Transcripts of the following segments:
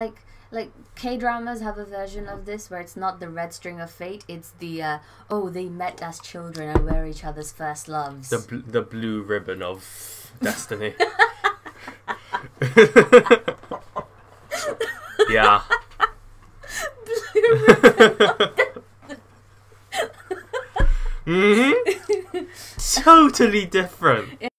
like like K dramas have a version of this where it's not the red string of fate, it's the uh, oh they met as children and were each other's first loves. The bl- the blue ribbon of destiny. yeah. Blue. Mhm. Totally different.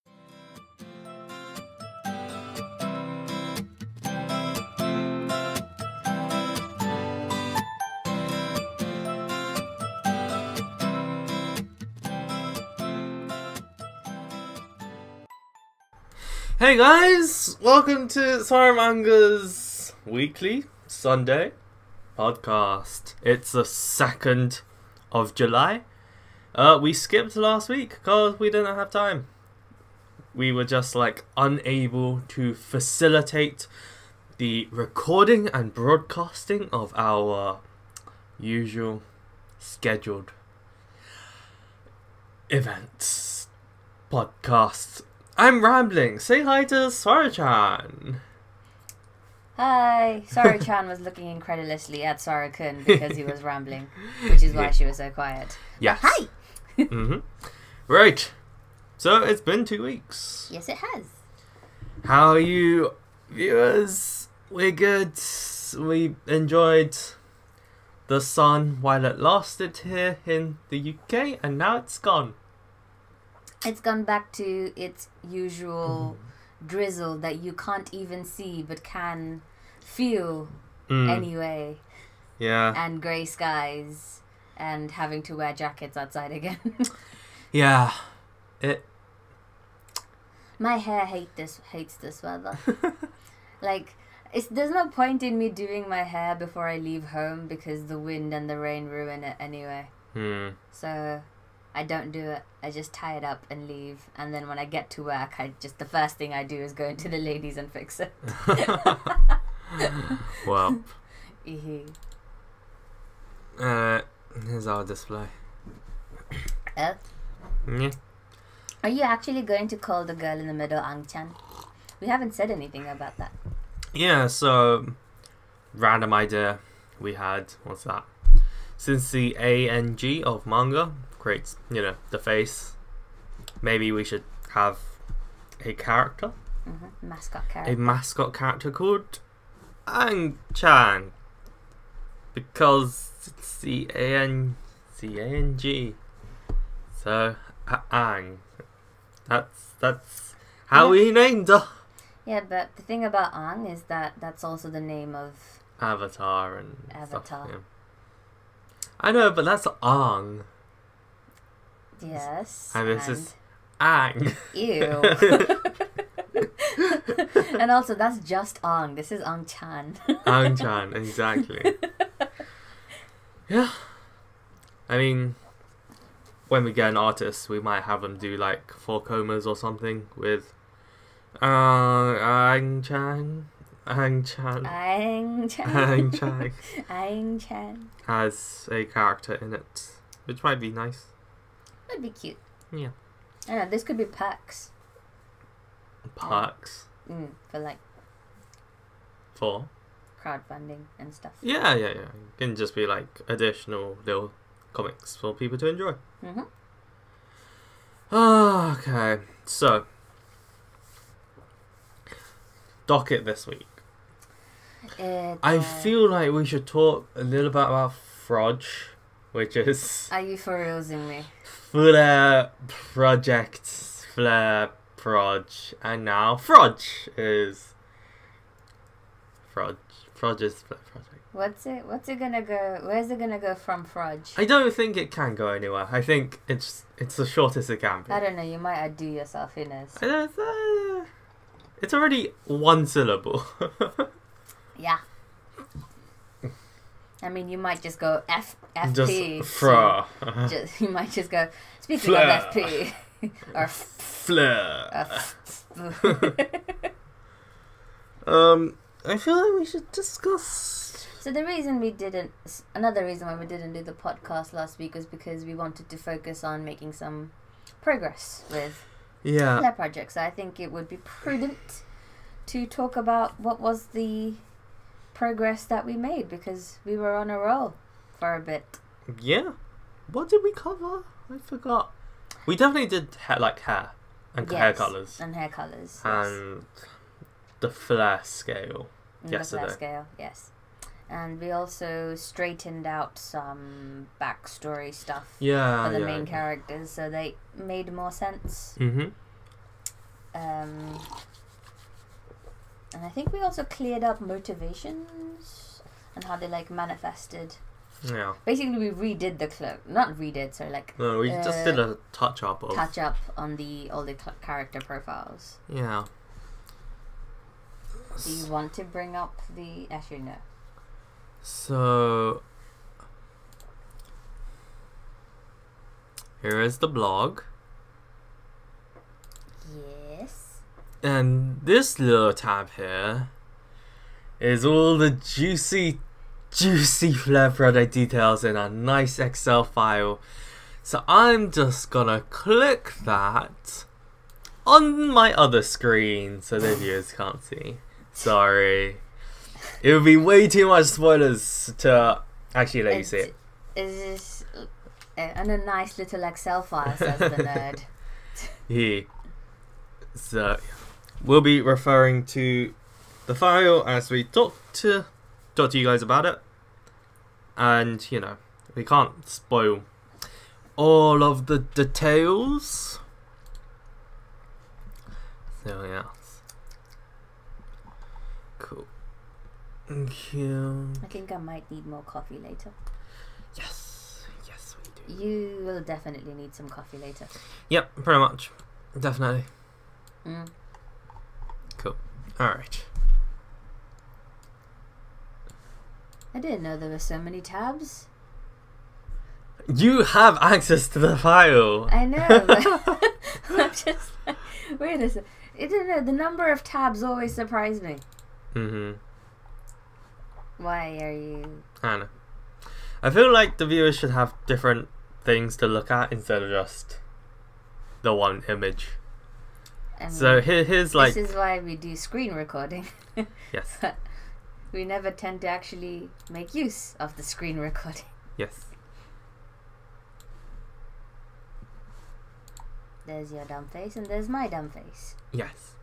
Hey guys, welcome to SWRUManga's weekly Sunday podcast. It's the second of July. Uh, we skipped last week because we didn't have time. We were just like unable to facilitate the recording and broadcasting of our usual scheduled events, podcasts. I'm rambling. Say hi to Sarah-chan. Hi, Sarah Chan was looking incredulously at Sarah Kun because he was rambling, which is why she was so quiet. Yes. Hi. hmm Right. So it's been two weeks. Yes, it has. How are you, viewers? We're good. We enjoyed the sun while it lasted here in the UK, and now it's gone. It's gone back to its usual drizzle that you can't even see but can feel Mm, anyway, Yeah. and grey skies, and having to wear jackets outside again. Yeah. It. My hair hate this hates this weather. like it's there's no point in me doing my hair before I leave home because the wind and the rain ruin it anyway. Hmm. So I don't do it. I just tie it up and leave. And then when I get to work, I just the first thing I do is go into the ladies and fix it. well, uh, here's our display. Uh, Yeah. Are you actually going to call the girl in the middle Ang-chan? We haven't said anything about that. Yeah, so random idea we had what's that? Since the ANG of manga creates, you know, the face, maybe we should have a character, hmm Mascot a mascot character called Ang Chan. Because it's the AN ANG. So A- Ang. That's that's how Yeah. we named her. Yeah, but the thing about Ang is that that's also the name of Avatar and stuff, Avatar. yeah. I know, but that's Ang. Yes. And this is Ang. ew. and also, that's just Ang. This is Ang Chan. Ang Chan, exactly. yeah. I mean, when we get an artist, we might have them do like four komas or something with uh, Ang Chan. Ang Chan. Ang Chan. Ang Chan Ang Chan. has a character in it, which might be nice. That'd be cute. Yeah. I know. This could be perks Perks mm, for like for. crowdfunding and stuff. Yeah, yeah, yeah. It can just be like additional little comics for people to enjoy. hmm Okay, so docket this week. It, I uh, feel like we should talk a little bit about Frodge, which is Are you for realising me? Flare Project Flare Proj, and now Frodge is Frodge. Frodge is Flare Project. What's it? What's it gonna go? Where's it gonna go from Frudge? I don't think it can go anywhere. I think it's it's the shortest it can be. I don't know. You might outdo yourself, Ines. I don't, uh, it's already one syllable. Yeah. I mean, you might just go F FP. Just so fra. just- you might just go. Speaking Flare. of FP, or f- Flare. f- Um, I feel like we should discuss. So the reason we didn't, another reason why we didn't do the podcast last week was because we wanted to focus on making some progress with Yeah. their projects. I think it would be prudent to talk about what was the progress that we made because we were on a roll for a bit. Yeah. What did we cover? I forgot. We definitely did ha- like hair and hair colors And hair colours. Yes. and the flare scale. And the yesterday. flare scale, yes. And we also straightened out some backstory stuff Yeah. for the yeah. main characters so they made more sense. Mm-hmm. Um, and I think we also cleared up motivations and how they like manifested. Yeah. Basically, we redid the cloak, not redid, sorry, like No, we just Uh, did a touch up of. touch up on the all the character profiles. Yeah. Do you want to bring up the? Actually, no. So here is the blog, Yes. And this little tab here is all the juicy, juicy Flare product details in a nice Excel file. So I'm just gonna click that on my other screen so the viewers can't see. Sorry. It would be way too much spoilers to actually let you see it. Is this uh, and a nice little Excel file? Says the nerd. Yeah. So we'll be referring to the file as we talk to talk to you guys about it. And you know, we can't spoil all of the details. So yeah. Cool. Thank you. I think I might need more coffee later. Yes. Yes we do. You will definitely need some coffee later. Yep, pretty much. Definitely. Mm. Alright. I didn't know there were so many tabs. You have access to the file. I know, but I'm just like, wait a second. I don't know. The number of tabs always surprise me. Mm-hmm. Why are you? I know. I feel like the viewers should have different things to look at instead of just the one image. I mean, So here, here's like this is why we do screen recording. yes, we never tend to actually make use of the screen recording. yes. There's your dumb face, and there's my dumb face. Yes.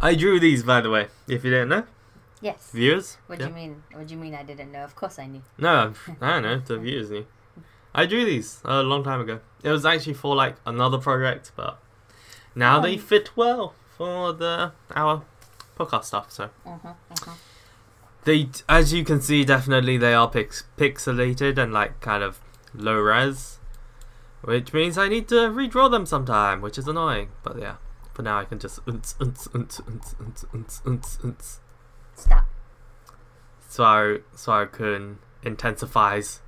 I drew these, by the way. If you didn't know, Yes. viewers. What yeah. do you mean? What do you mean? I didn't know. Of course I knew. No, I don't know. The viewers knew. I drew these a long time ago. It was actually for like another project, but now they fit well for the our podcast stuff. So uh-huh, uh-huh. they, as you can see, definitely they are pix- pixelated and like kind of low res, which means I need to redraw them sometime, which is annoying. But yeah, for now I can just unts, unts, unts, unts, unts, unts, unts, unts. stop. So so can intensifies.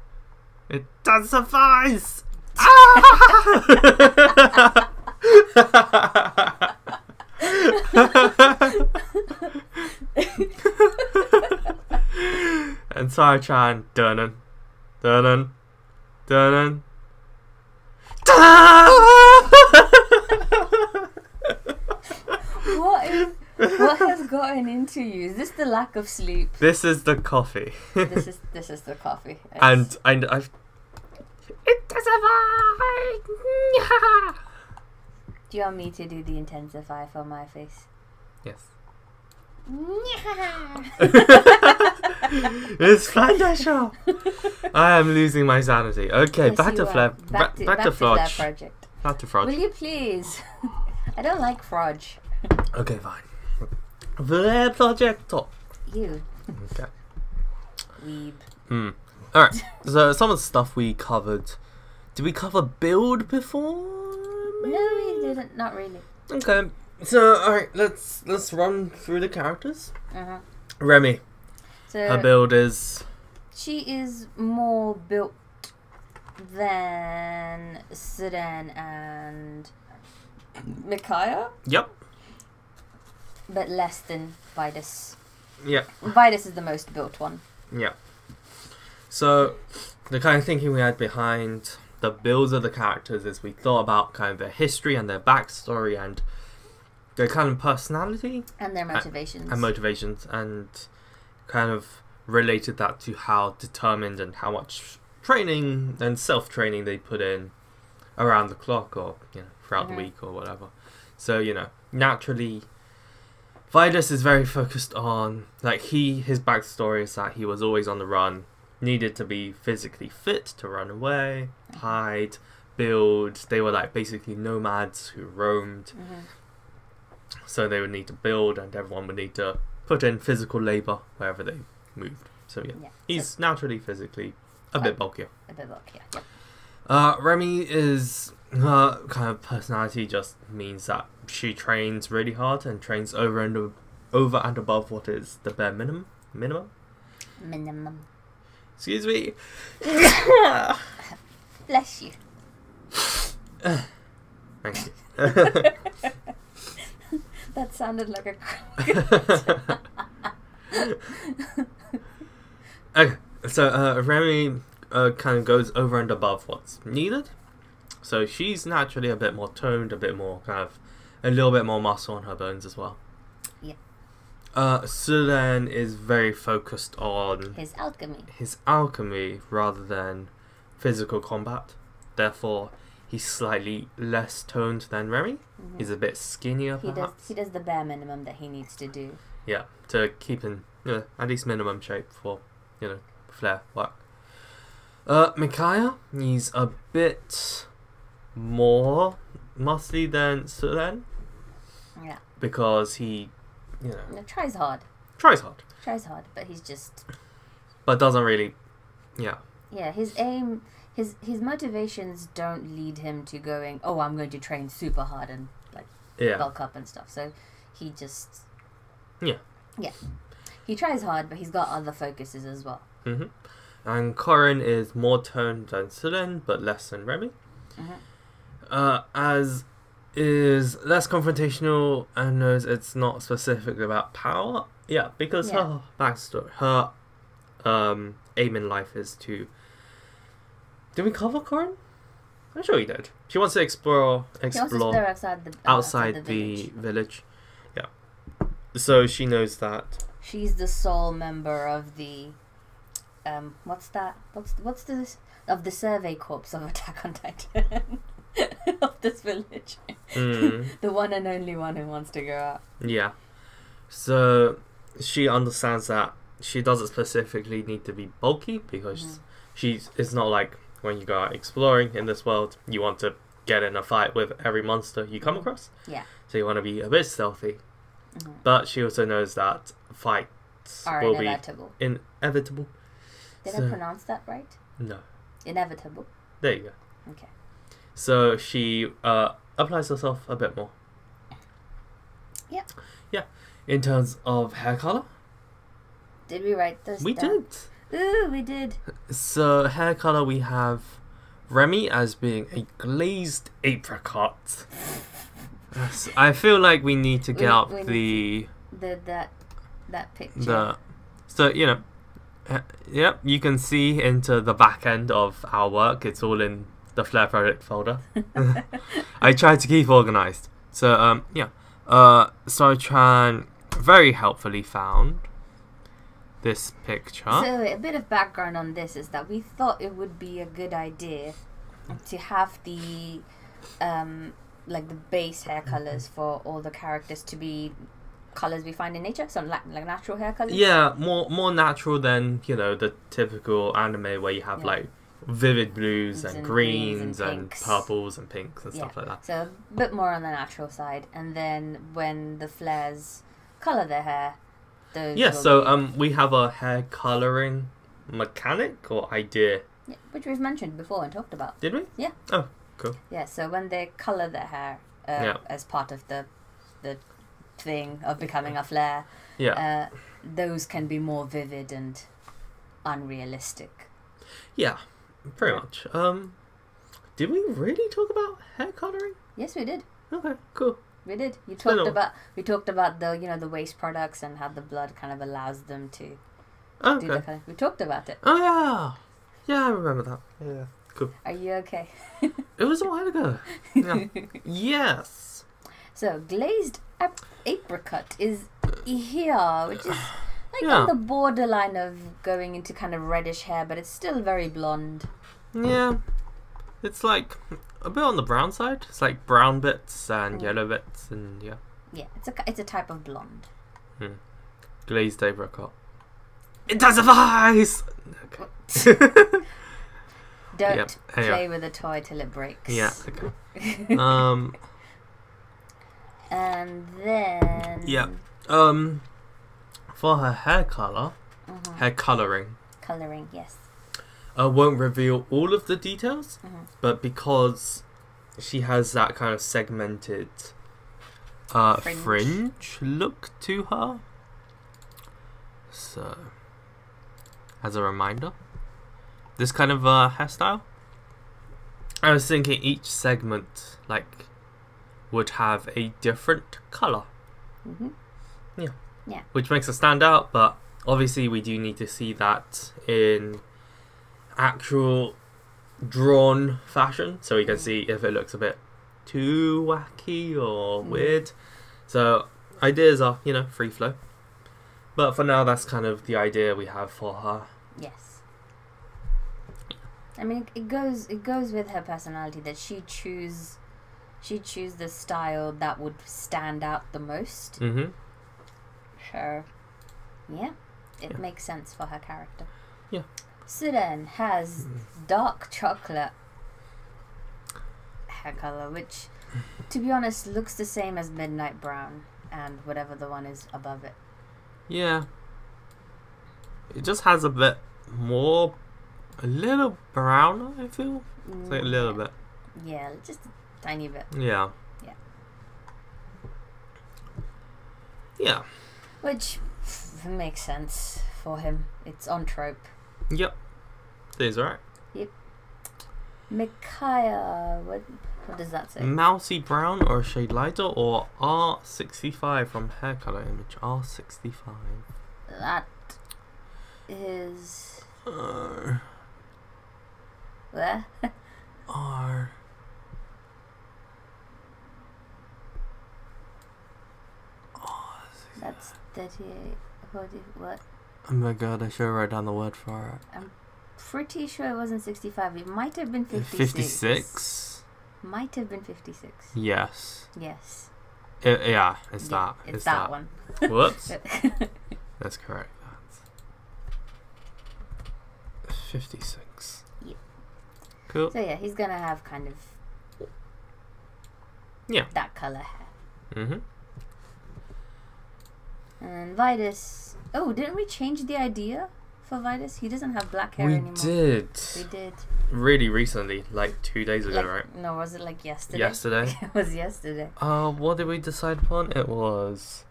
It Intensifies. ah! and Sarchan dunnan dunnan dunnan What is? What has gotten into you? Is this the lack of sleep? This is the coffee. This is this is the coffee. and It's- and I've intensified. do you want me to do the intensify for my face? yes. It's Flandesha. I am losing my sanity. Okay, Yes, back to. Fla- Back back, to back, back to to Flare Flodge. project. Back to Will you please? I don't like Frodge. Okay, fine. Flare project. You Okay. weeb. Hmm. All right. So some of the stuff we covered. Did we cover build before? No, he didn't. Not really. Okay. So all right, let's let's run through the characters. Uh-huh. Remy, So her build is she is more built than Sedan and Micaiah, yep, but less than Vitus. yep, Vitus is the most built one. yep. So the kind of thinking we had behind the builds of the characters as we thought about kind of their history and their backstory and their kind of personality And their motivations. and motivations and kind of related that to how determined and how much training and self training they put in around the clock or you know throughout Mhm. the week or whatever. So you know naturally. Vitus is very focused on like he his backstory is that he was always on the run, needed to be physically fit to run away, hide, build. They were like basically nomads who roamed, Mhm. so they would need to build, and everyone would need to put in physical labor wherever they moved. So yeah, Yeah. he's naturally physically a bit bulkier. A bit bulky. Yeah. Uh, Remy is her kind of personality just means that she trains really hard and trains over and over and above what is the bare minimum. Minimum. Minimum. Excuse me. Bless you. Thank you. That sounded like a okay, so uh, Remy uh, kind of goes over and above what's needed. So she's naturally a bit more toned, a bit more kind of a little bit more muscle on her bones as well. Uh, is very focused on His alchemy. his alchemy rather than physical combat. Therefore, he's slightly less toned than Remy. Mhm. He's a bit skinnier, He does. He does the bare minimum that he needs to do. Yeah, to keep in you know, at least minimum shape for you know flare work. Uh, Micaiah, he's a bit more muscly than Sudan Yeah. because he, you know, No, tries hard. tries hard Tries hard, but he's just. but doesn't really. Yeah, Yeah. His aim. His his motivations don't lead him to going. Oh, I'm going to train super hard and like yeah, bulk up and stuff. So he just. Yeah. Yeah. He tries hard, but he's got other focuses as well. hmm And Corin is more toned than Sudan, but less than Remy. Mhm. Uh, as is less confrontational and knows it's not specifically about power. Yeah, because Yeah. her backstory, her um, aim in life is to. Did we cover Corin? I'm sure we did. She wants to explore, He wants to explore outside the outside, the, village. Yeah. So she knows that. She's the sole member of the um what's that? What's what's this of the survey corps of Attack on Titan of this village. Mm. the one and only one who wants to go out. Yeah. So she understands that she doesn't specifically need to be bulky because Mhm. she's it's not like when you go out exploring in this world, you want to get in a fight with every monster you come across. Yeah. So you want to be a bit stealthy. Mhm. But she also knows that fights Are will inevitable. be inevitable. Did So- I pronounce that right? No. Inevitable. There you go. Okay. So she uh, applies herself a bit more. Yeah. Yeah. In terms of hair color, Did we write this? we down? did. Ooh, we did. So hair color, we have Remy as being a glazed apricot. I feel like we need to get We- up we the The that that picture. the. So you know, uh, yep, you can see into the back end of our work. It's all in the Flare project folder. I tried to keep organized. So um yeah, uh Sartran very helpfully found this picture. So a bit of background on this is that we thought it would be a good idea to have the um like the base hair colors for all the characters to be colors we find in nature, so like, like natural hair colors. Yeah, more more natural than you know the typical anime where you have Yeah. like vivid blues and, And greens, greens and, and purples and pinks and Yeah. stuff like that. So a bit more on the natural side, and then when the flares color their hair, those Yeah, so be- um we have a hair coloring mechanic or idea. yeah, which we've mentioned before and talked about. Did we? Yeah. Oh, cool. Yeah, so when they color their hair uh, Yeah. as part of the the thing of becoming a flare, Yeah. uh, those can be more vivid and unrealistic. yeah. Pretty much. Um did we really talk about hair coloring? Yes, we did. Okay, cool. We did. You Spin talked off. about we talked about the you know the waste products and how the blood kind of allows them to Oh, do the okay. we talked about it. Oh yeah. Yeah, I remember that. Yeah. Cool. Are you okay? It was a while ago. Yeah. yes. So glazed ap- apricot is here, which is Like Yeah. on the borderline of going into kind of reddish hair, but it's still very blonde. Yeah. It's like a bit on the brown side. It's like brown bits and Mm. yellow bits and yeah. Yeah, it's a it's a type of blonde. Glazed apricot. Intensifies! Okay. Don't Yep, play with a toy till it breaks. yeah, okay. Um, and then Yeah. um, for her hair color, Mhm. hair coloring, coloring, yes. I won't reveal all of the details, Mhm. but because she has that kind of segmented uh, Fringe. fringe. look to her. So, as a reminder, this kind of uh, hairstyle, I was thinking each segment like would have a different color, hmm which makes it stand out. But obviously, we do need to see that in actual drawn fashion, so we can see if it looks a bit too wacky or Mhm. weird. So ideas are, you know, free flow. But for now, that's kind of the idea we have for her. Yes. I mean, it goes it goes with her personality that she choose she choose the style that would stand out the most. Mm-hmm. Sure. Yeah, it Yeah. makes sense for her character. Yeah. Sudan has mm. dark chocolate hair color, which, to be honest, looks the same as midnight brown and whatever the one is above it. Yeah. It just has a bit more, a little browner. I feel it's like a little bit. Yeah, just a tiny bit. Yeah. Yeah. Yeah. Which makes sense for him. It's on trope. Yep. Seems right. Yep. Micaiah, what what does that say? Mousy brown or a shade lighter or R65 from hair color image. R65. That is uh. R. where? R. That's thirty-eight. Forty. What? Oh my god, I should write down the word for it. I'm Pretty sure it wasn't sixty-five. It might have been fifty-six. 56? Might have been fifty-six. Yes. Yes. It, yeah, it's Yeah, that. It's, It's, that, that. one. Whoops. That's correct. That's 56. Yep. Cool. so yeah, he's gonna have kind of. Yeah. That color hair. Mm-hmm. And Vitus. Oh, didn't we change the idea for Vitus? He doesn't have black hair We anymore. We did. We did. Really recently, like two days ago, Like, right? No, was it like yesterday? Yesterday. it was yesterday. Uh, what did we decide upon? It was.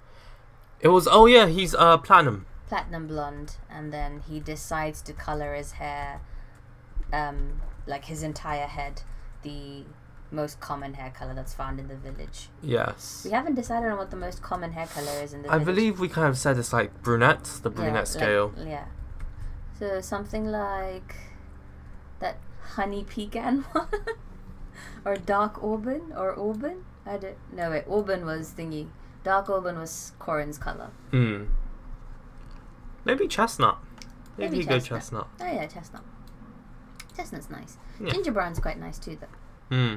It was. Oh yeah, he's uh platinum. Platinum blonde, and then he decides to color his hair, um, like his entire head, the most common hair color that's found in the village. Yes. We haven't decided on what the most common hair color is in the I village. believe we kind of said it's like brunette, the brunette like- scale. yeah. So something like that honey pecan one, or dark auburn, or auburn. I don't. No wait, auburn was thingy. Dark auburn was Corin's color. Hmm. Maybe chestnut. Maybe, Maybe go chestnut. chestnut. Oh yeah, chestnut. Chestnut's nice. Yeah. Ginger brown's quite nice too, though. Hmm.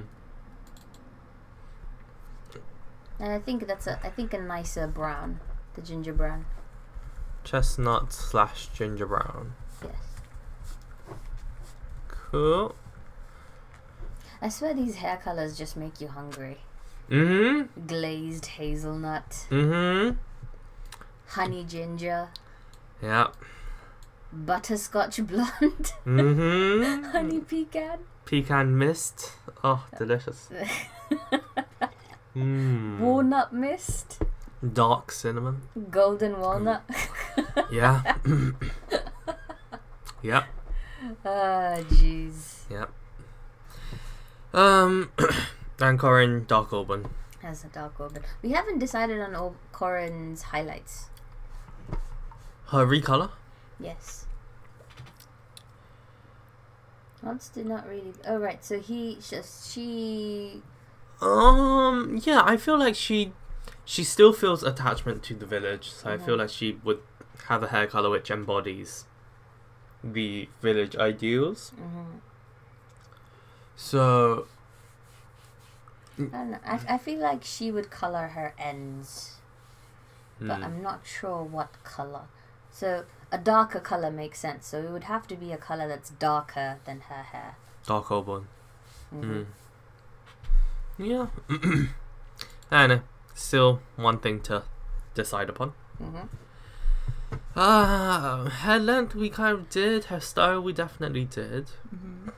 And I think that's a I think a nicer brown, the ginger brown. Chestnut slash ginger brown. Yes. Cool. I swear these hair colors just make you hungry. Mm-hmm. Glazed hazelnut, Mm-hmm. honey ginger, Yeah. butterscotch blonde, Mm-hmm. honey pecan, Pecan mist. Oh, delicious. Mm. walnut mist, Dark cinnamon. golden walnut. Yeah. yep. Ah, jeez. Yep. Um, and Corin Dark Auburn. That's a dark auburn. We haven't decided on Au- Corin's highlights. Her recolor. Yes. Wants did not really. Oh right, so he just she. Um, yeah, I feel like she, she still feels attachment to the village. So I feel Mhm. like she would have a hair color which embodies the village ideals. hmm So I don't know. I, I feel like she would color her ends, but hmm, I'm not sure what color. So a darker color makes sense. So it would have to be a color that's darker than her hair. dark auburn. hmm Mm. Yeah. I know. Still one thing to decide upon. hmm Ah, hair length we kind of did. Hair style we definitely did. hmm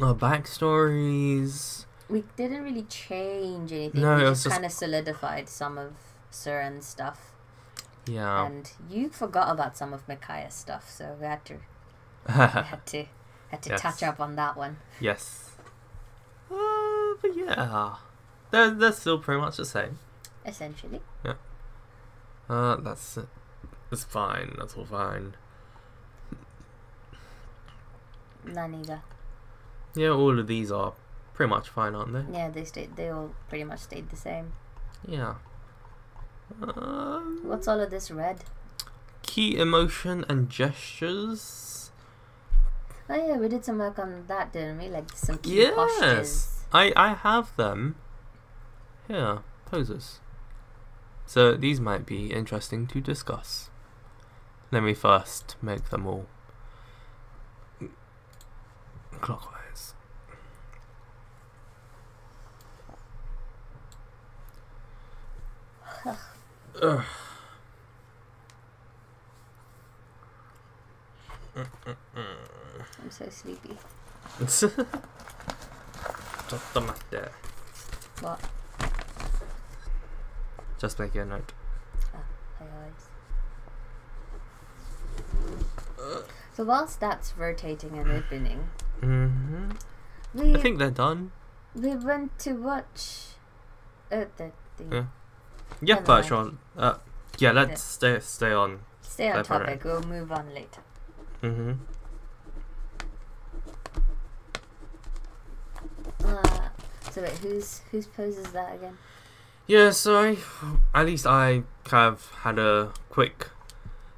Uh, backstories. We didn't really change anything. No, we it was just just- kind of solidified some of Surin's stuff. Yeah. And you forgot about some of Micaiah's stuff, so we had to we had to had to Yes. touch up on that one. yes. Uh, but yeah, they're they're still pretty much the same. Essentially. Yeah. Uh, that's it's fine. That's all fine. None either. Yeah, all of these are pretty much fine, aren't they? Yeah, they stayed. They all pretty much stayed the same. Yeah. Um, What's all of this red? key emotion and gestures. Oh yeah, we did some work on that, didn't we? Like some key postures. Yes, I I have them. Here, poses. So these might be interesting to discuss. Let me first make them all clockwise. Ugh. Mm, mm, mm. I'm so sleepy. Sottomatte. What? Just make your note. Hi guys. So whilst that's rotating and opening, hmm we I think they're done. we went to watch. Uh, the, the Yeah. Yeah, but sure. Uh, yeah, let's stay stay on. Stay on topic. We'll move on later. hmm Uh, so wait, whose whose pose is that again? Yeah, so I, at least I kind of had a quick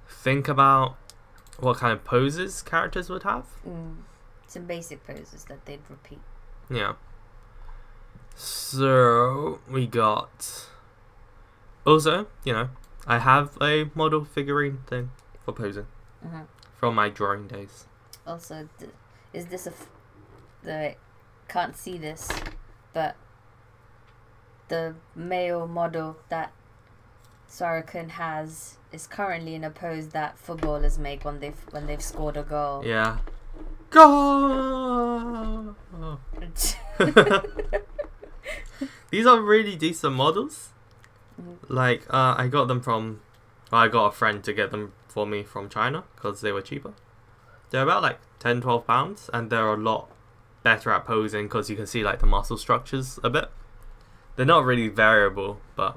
think about what kind of poses characters would have. Mm, some basic poses that they'd repeat. Yeah. So we got. Also, you know, I have a model figurine thing for posing hmm from my drawing days. Also, is this a? F- the can't see this, but the male model that Sarukan has is currently in a pose that footballers make when they've when they've scored a goal. Yeah. Go. These are really decent models. Mhm. Like, uh, I got them from. I got a friend to get them for me from China because they were cheaper. They're about like 10 12 pounds, and they're a lot better at posing because you can see like the muscle structures a bit. They're not really variable, but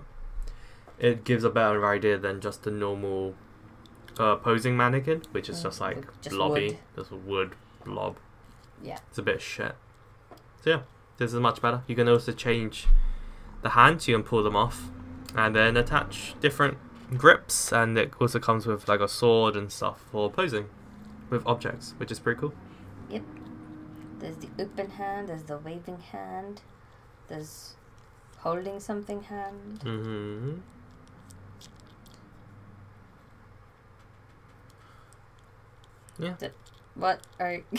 it gives a better idea than just a normal uh, posing mannequin, which is Mm, just like just blobby, wood. just a wood blob. Yeah. It's a bit of shit. So yeah, this is much better. You can also change the hands, you can pull them off, and then attach different grips, and it also comes with like a sword and stuff for posing with objects, which is pretty cool. There's the open hand. There's the waving hand. There's holding something hand. hmm What are?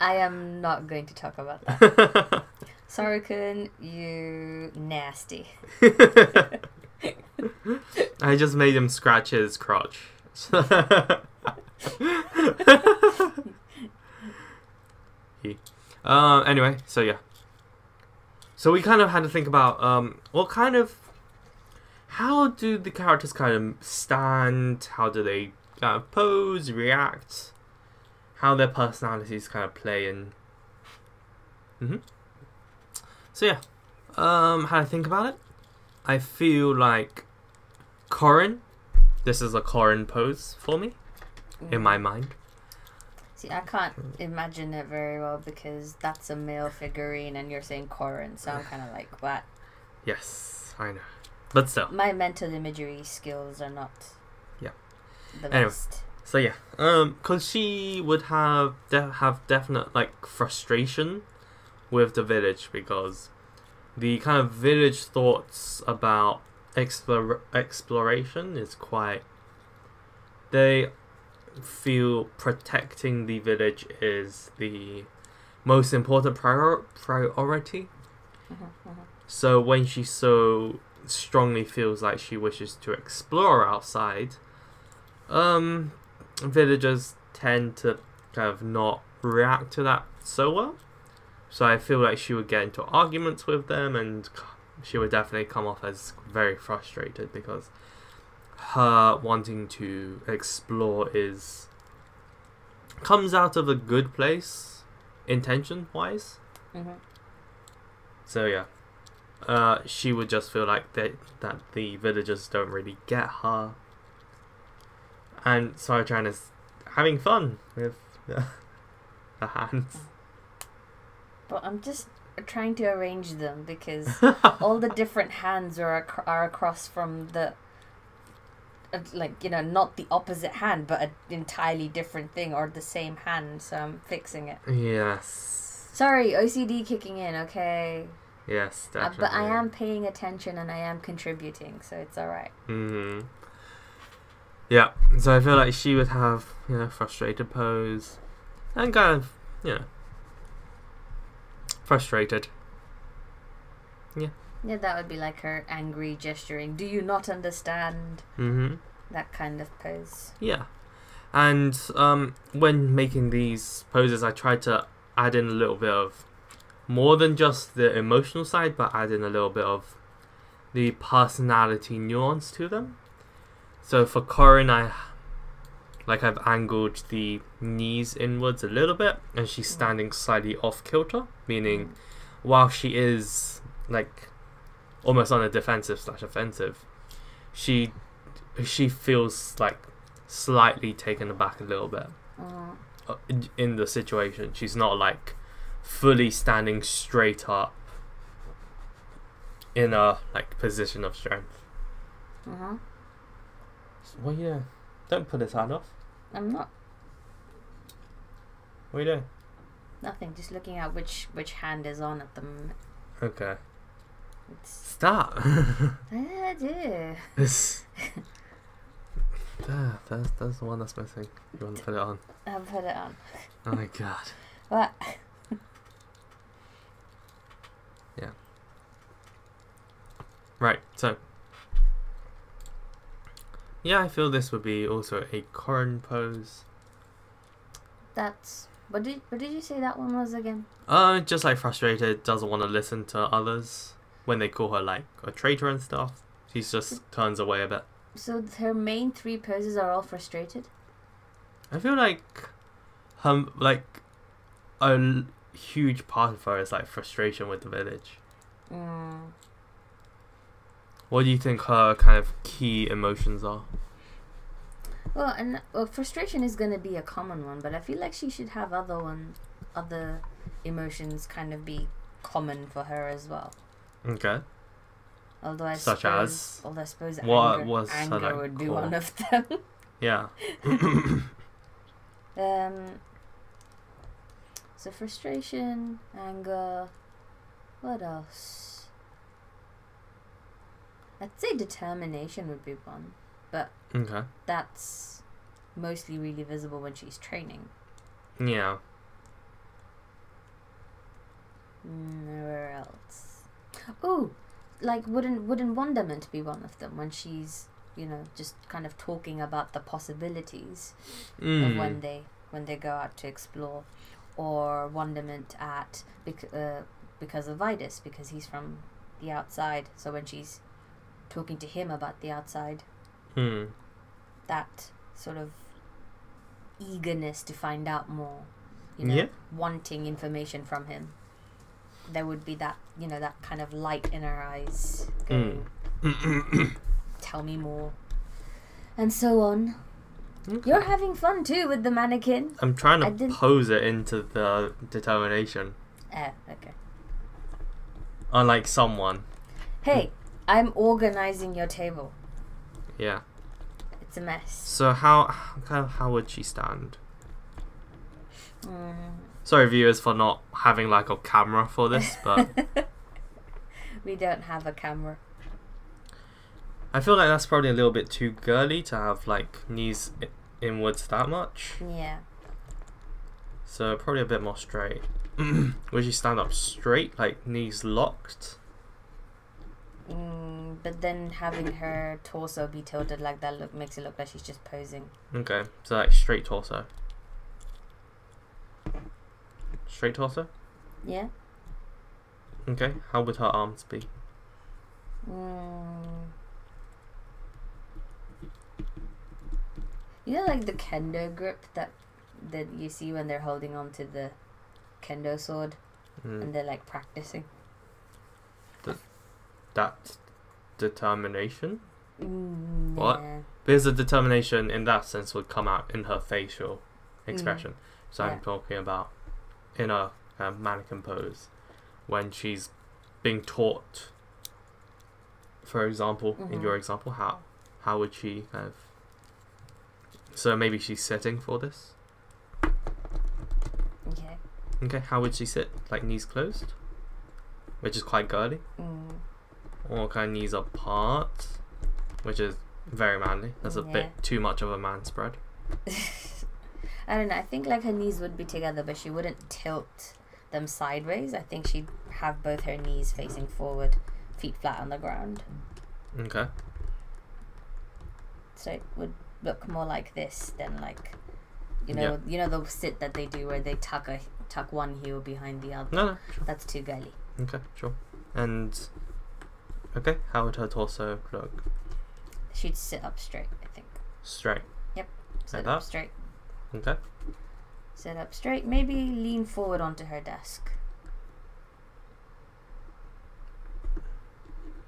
I am not going to talk about that. Sarukun, you nasty. I just made him scratch his crotch. He. Uh, anyway, so yeah. So we kind of had to think about um, what kind of. How do the characters kind of stand? How do they kind of pose, react? How their personalities kind of play in. hmm So yeah, um, how to think about it? I feel like Corin. This is a Corin pose for me in my mind. See, I can't imagine it very well because that's a male figurine and you're saying Corin, so I'm kind of like, what? Yes, I know. but still. My mental imagery skills are not. Yeah. The Anyway. best. So yeah, um, cause she would have de- have definite like frustration with the village because the kind of village thoughts about explore- exploration is quite. They feel protecting the village is the most important prior- priority. Mhm, mhm. So when she so strongly feels like she wishes to explore outside, um, villagers tend to kind of not react to that so well. So I feel like she would get into arguments with them, and she would definitely come off as very frustrated because her wanting to explore is comes out of a good place, intention wise. Mhm. So yeah, uh, she would just feel like that that the villagers don't really get her, and Sarachan is having fun with the, the hands. But I'm just trying to arrange them because all the different hands are ac- are across from the. Like you know, not the opposite hand, but an entirely different thing, or the same hand. So I'm fixing it. yes, Sorry, OCD kicking in. Okay, yes, Uh, but I am paying attention and I am contributing, so it's all right. hmm Yeah, so I feel like she would have you know frustrated pose, and kind of you know frustrated. Yeah, that would be like her angry gesturing. Do you not understand? Mm-hmm. That kind of pose. Yeah. And um, when making these poses, I tried to add in a little bit of more than just the emotional side, but add in a little bit of the personality nuance to them. So for Corin, I like I've angled the knees inwards a little bit, and she's Mm. standing slightly off kilter, meaning while she is like almost on a defensive slash offensive, she she feels like slightly taken aback a little bit uh, in, in the situation. She's not like fully standing straight up in a like position of strength. Mm-hmm. What are you doing? Don't put his hand off. I'm not What are you doing? nothing. Just looking at which which hand is on at the moment. Okay. Stop. I do. this. There, that's, that's the one that's missing. You want to put it on? I'll put it on. Oh my god. What? Yeah. Right, so. Yeah, I feel this would be also a Corin pose. That's what did what did you say that one was again? Uh, just like frustrated, doesn't want to listen to others when they call her like a traitor and stuff. She just turns away a bit. So her main three poses are all frustrated. I feel like, um, like a huge part of her is like frustration with the village. Mm. What do you think her kind of key emotions are? Well, and well, frustration is going to be a common one, but I feel like she should have other one, other emotions kind of be common for her as well. Okay. Although I Such suppose, as? although I suppose What anger, was anger would be one of them. Yeah. um. So frustration, anger. What else? I'd say determination would be one. Okay. That's mostly really visible when she's training. Yeah. Mm, where else? Oh, like wouldn't wouldn't wonderment be one of them when she's you know just kind of talking about the possibilities of Mm. when they when they go out to explore, or wonderment at bec- uh, because of Vitus because he's from the outside. So when she's talking to him about the outside, Mm. that sort of eagerness to find out more, you know, Yeah. wanting information from him. There would be that, you know, that kind of light in her eyes going, tell me more. And so on. Okay. You're having fun too with the mannequin. I'm trying to pose it into the determination. Eh, okay. Unlike someone. Hey, I'm organizing your table. Yeah. It's a mess. So how how, how would she stand? Mm. Sorry, viewers, for not having like a camera for this, but we don't have a camera. I feel like that's probably a little bit too girly to have like knees inwards that much. Yeah. So probably a bit more straight. would she stand up straight, like knees locked? Mm, but then having her torso be tilted like that look makes it look like she's just posing. Okay, so like straight torso. Straight torso. Yeah. Okay, how would her arms be? Mm. You know, like the kendo grip that that you see when they're holding on to the kendo sword Mm, and they're like practicing. that determination. Mm, What? yeah. Because the determination in that sense would come out in her facial expression. So Yeah. I'm talking about in a uh, mannequin pose when she's being taught. For example, in Mhm. your example, how how would she kind of? So maybe she's sitting for this. Okay. Okay, how would she sit? Like knees closed, which is quite girly, Mm. or kind of knees apart, which is very manly. That's a Yeah. bit too much of a man spread. I don't know. I think like her knees would be together, but she wouldn't tilt them sideways. I think she'd have both her knees facing forward, feet flat on the ground. Okay. So it would look more like this than like, you know, you know the sit that they do where they tuck a tuck one heel behind the other. No, no, sure. That's too girly. Okay, sure. And okay, how would her torso look? She'd sit up straight. I think. Straight. Sit Like up that? straight. Okay. Sit up straight. Maybe lean forward onto her desk.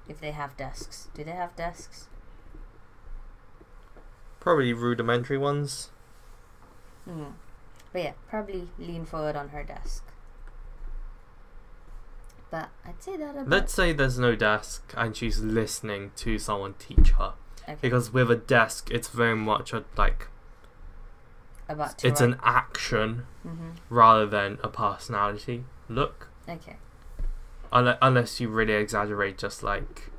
If they have desks. Do they have desks? Probably rudimentary ones. Mm. But yeah, probably lean forward on her desk. But I'd say that about Let's say there's no desk and she's listening to someone teach her. okay, Because with a desk, it's very much a like about to it's an action hmm rather than a personality look. Okay. Unless, unless you really exaggerate, just like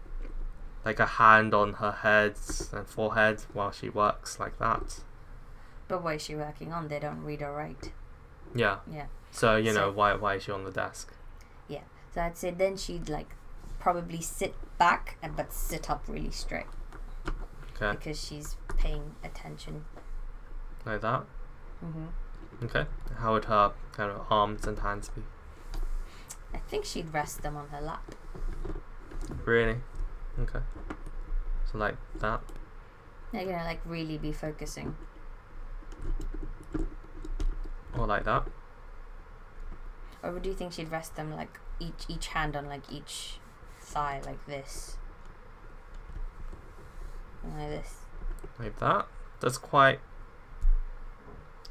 like a hand on her head and forehead while she works like that. But what is she working on? They don't read or write. Yeah. Yeah. So you know So- why why is she on the desk? Yeah. So I'd say then she'd like probably sit back and but sit up really straight Okay, because she's paying attention. like that. Hmm Okay. How would her kind of arms and hands be? I think she'd rest them on her lap. Really? Okay. So like that. They're gonna like really be focusing. Or like that. Or do you think she'd rest them like each each hand on like each thigh like this? Like this. Like that. That's quite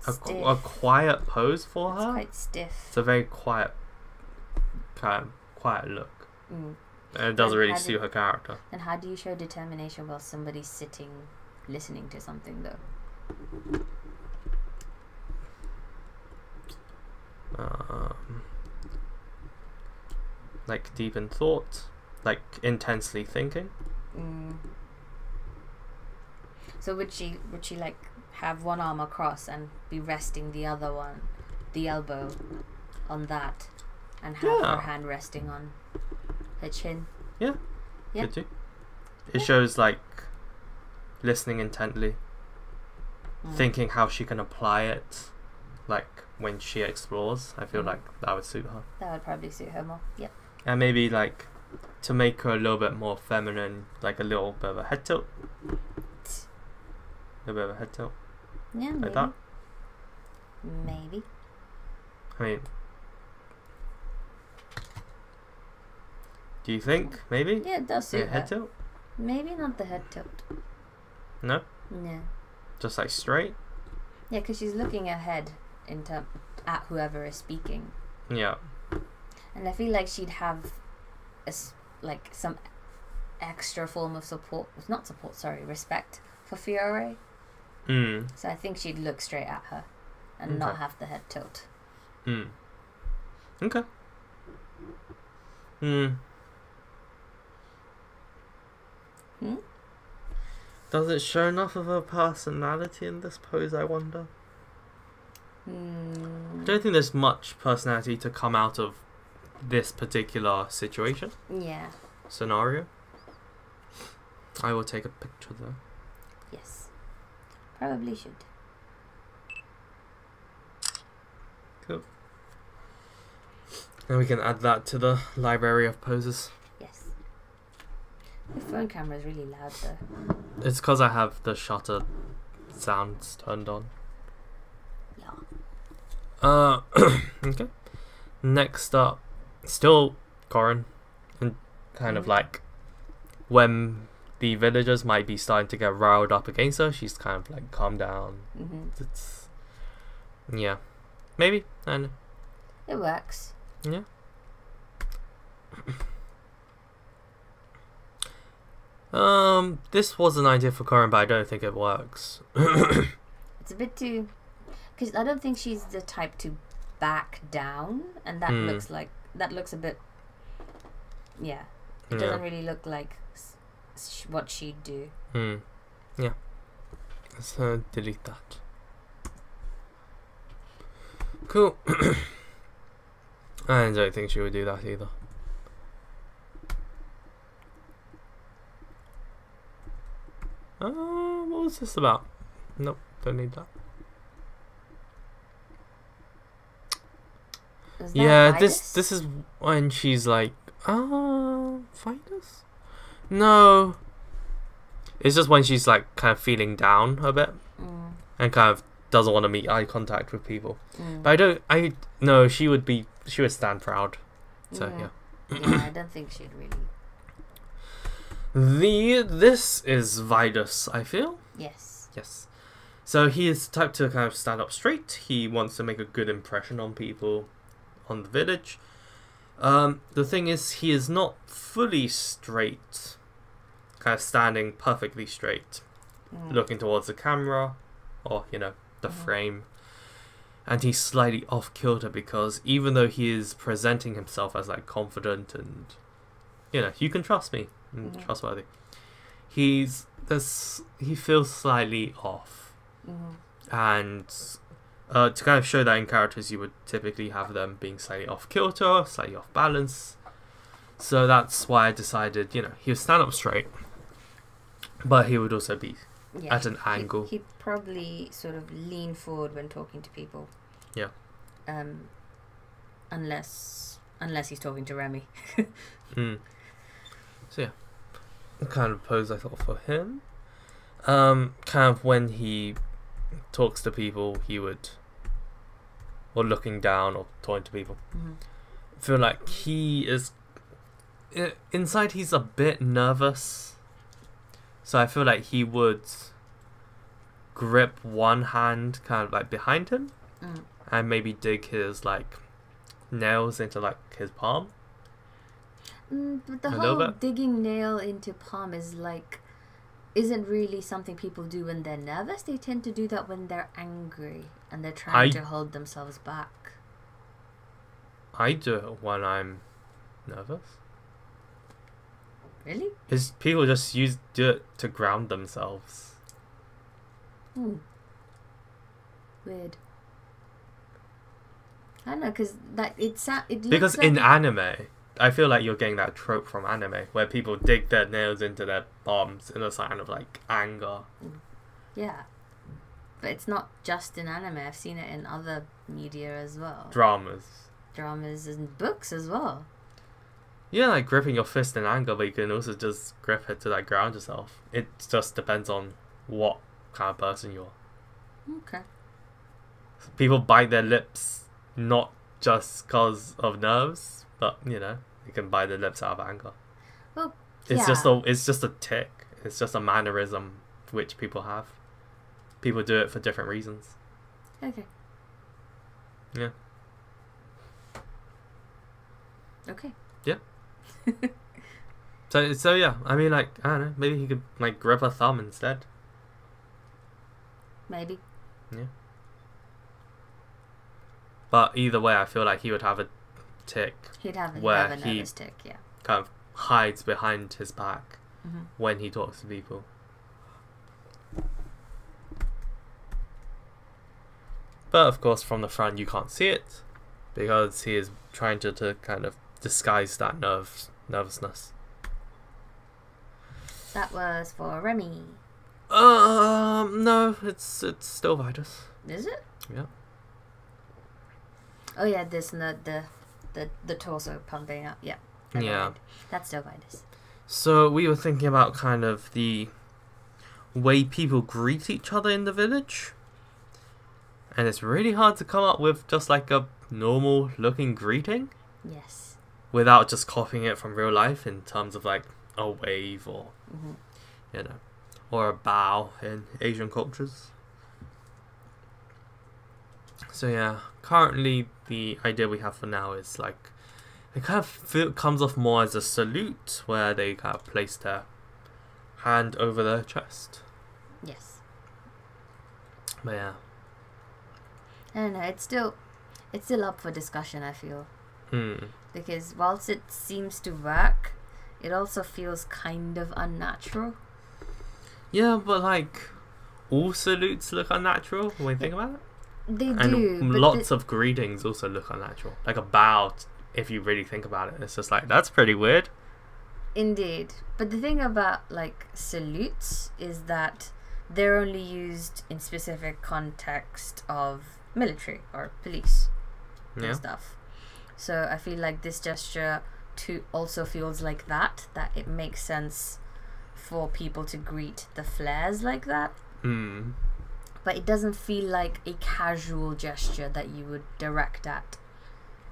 a, qu- a quiet pose for her? It's her. quite stiff. It's a very quiet kind of quiet look. Mm. And it doesn't And really suit her character. And how do you show determination while somebody's sitting, listening to something though? Um, like deep in thought, like intensely thinking. Mm. So would she would she like have one arm across and be resting the other one, the elbow, on that, and have Yeah. her hand resting on her chin? Yeah. Yeah. It shows like listening intently, Mm. thinking how she can apply it, like when she explores. I feel Mhm. like that would suit her, That would probably suit her more. Yep. and maybe like to make her a little bit more feminine, like a little bit of a head tilt. A little bit of a head tilt, Yeah, maybe. like that. Maybe. I mean, do you think maybe Yeah, it does a suit head tilt? Maybe not the head tilt. No, No. just like straight. Yeah, because she's looking ahead in term at whoever is speaking. Yeah, And I feel like she'd have a like some extra form of support, not support, sorry, respect for Fiore. Mm. So I think she'd look straight at her and not have the head tilt. Mm. Okay. Hmm. Hmm? Does it show enough of her personality in this pose, I wonder? I Hmm. don't think there's much personality to come out of this particular situation, Yeah. scenario. I will take a picture though. Yes. Probably should. Cool. And we can add that to the library of poses. Yes. The phone camera is really loud though. It's because I have the shutter sounds turned on. Yeah. Uh, okay. Next up, still Corin, and kind of Mhm. like when the villagers might be starting to get riled up against her, she's kind of like calm down. hmm It's yeah, maybe and It works. yeah. Um, this was an idea for Corin, but I don't think it works. It's a bit too. Because I don't think she's the type to back down, and that Hmm. looks like that looks a bit. Yeah, it Yeah. doesn't really look like sh- what she'd do. Hmm. Yeah. Let's uh, delete that. Cool. I don't think she would do that either. Uh, what was this about? Nope, don't need that. That Yeah, Midas? this this is when she's like, uh, Fidus? No. It's just when she's like kind of feeling down a bit Mm, and kind of doesn't want to meet eye contact with people. mm, But I don't. I no. She would be. She would stand proud. So mm. yeah. yeah, I don't think she'd really. The this is Vitus. I feel Yes. yes. So he is the type to kind of stand up straight. He wants to make a good impression on people, on the village. Um, the thing is, he is not fully straight. Kind of standing perfectly straight. Mm. looking towards the camera or you know the Mhm. frame and he's slightly off kilter because even though he is presenting himself as like confident and you know you can trust me and Mhm. trustworthy he's this he feels slightly off Mhm. and uh, to kind of show that in characters you would typically have them being slightly off kilter slightly off balance so that's why i decided you know he would stand up straight but he would also be Yeah, at an he- angle. He'd probably sort of lean forward when talking to people. Yeah. Um, unless unless he's talking to Remy. Mm. So yeah, the kind of pose I thought for him. Um, kind of when he talks to people, he would, or looking down or talking to people. Mhm. Feel like he is inside. He's a bit nervous, so I feel like he would grip one hand kind of like behind him Mm. and maybe dig his like nails into like his palm. Mm, but the whole digging nail into palm is like isn't really something people do when they're nervous. They tend to do that when they're angry and they're trying I- to hold themselves back. I do it when I'm nervous. Really? Because people just use do it to ground themselves? Hmm. Weird. I don't know, cause that it sa- it looks Because like in it- anime, I feel like you're getting that trope from anime where people dig their nails into their palms in a sign of like anger. Mm. yeah, but it's not just in anime. I've seen it in other media as well, Dramas. dramas and books as well. Yeah, like gripping your fist in anger, but you can also just grip it to like ground yourself. It just depends on what kind of person you are. Okay. People bite their lips not just because of nerves, but you know, you can bite the lips out of anger. Well, It's just a it's just a tick. It's just a mannerism which people have. People do it for different reasons. Okay. Yeah. Okay. Yeah. so so yeah, I mean like I don't know, maybe he could like grip a thumb instead. Maybe. Yeah. But either way, I feel like he would have a tick He'd have, Where have a he- nervous tick, yeah. kind of hides behind his back hmm when he talks to people. But of course, from the front, you can't see it because he is trying to, to kind of disguise that nerves nervousness. That was for Remy. Um, no, it's it's still Vitus. Is it? Yeah. Oh yeah, this not the the the torso pumping up. Yeah. Never Yeah. mind. That's still Vitus. So we were thinking about kind of the way people greet each other in the village. And it's really hard to come up with just like a normal looking greeting Yes. without just copying it from real life in terms of like a wave or, hmm you know, or a bow in Asian cultures. So yeah, currently the idea we have for now is like it kind of feel, comes off more as a salute where they kind of place their hand over their chest. Yes. But yeah, I don't know. It's still it's still up for discussion. I feel hmm. because whilst it seems to work, it also feels kind of unnatural. Yeah, but like all salutes look unnatural when you think about it. They And do, lots of greetings also look unnatural. Like a bow, if you really think about it, it's just like that's pretty weird. Indeed. But the thing about like salutes is that they're only used in specific context of military or police Yeah. and stuff. So I feel like this gesture too also feels like that, that it makes sense for people to greet the flares like that. Hmm. But it doesn't feel like a casual gesture that you would direct at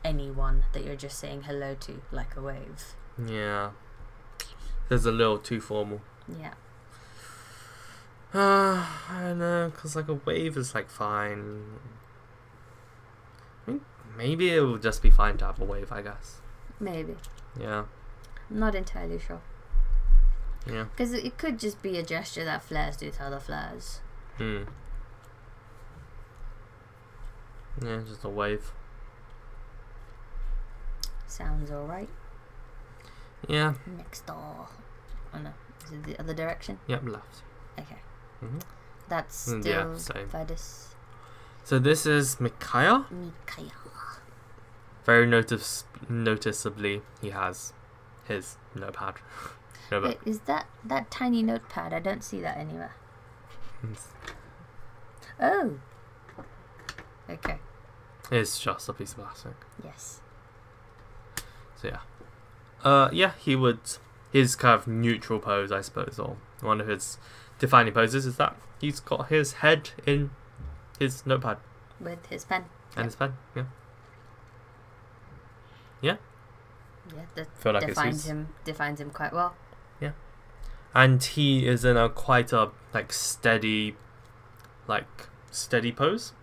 anyone that you're just saying hello to, like a wave. Yeah. There's a little too formal. Yeah. Uh, I don't know, because like a wave is like fine. I mean, maybe it will just be fine to have a wave, I guess. Maybe. Yeah. I'm not entirely sure. Yeah. Because it could just be a gesture that flares do to other flares. Hmm. Yeah, just a wave. Sounds alright. Yeah. Next door. Oh no. Is it the other direction? Yep, left. Okay. hmm That's Mm, still yeah, same. Vitus. So this is Micaiah. Mikael. Very notice noticeably, he has his notepad. Wait, is that that tiny notepad? I don't see that anywhere. Oh. Okay. It's just a piece of plastic. Yes. So yeah. Uh, yeah, he would. His kind of neutral pose, I suppose, or one of his defining poses is that he's got his head in his notepad With his pen. and his pen. Yeah. Yeah, that like defines him defines him quite well. Yeah. And he is in a quite a like steady, like steady pose.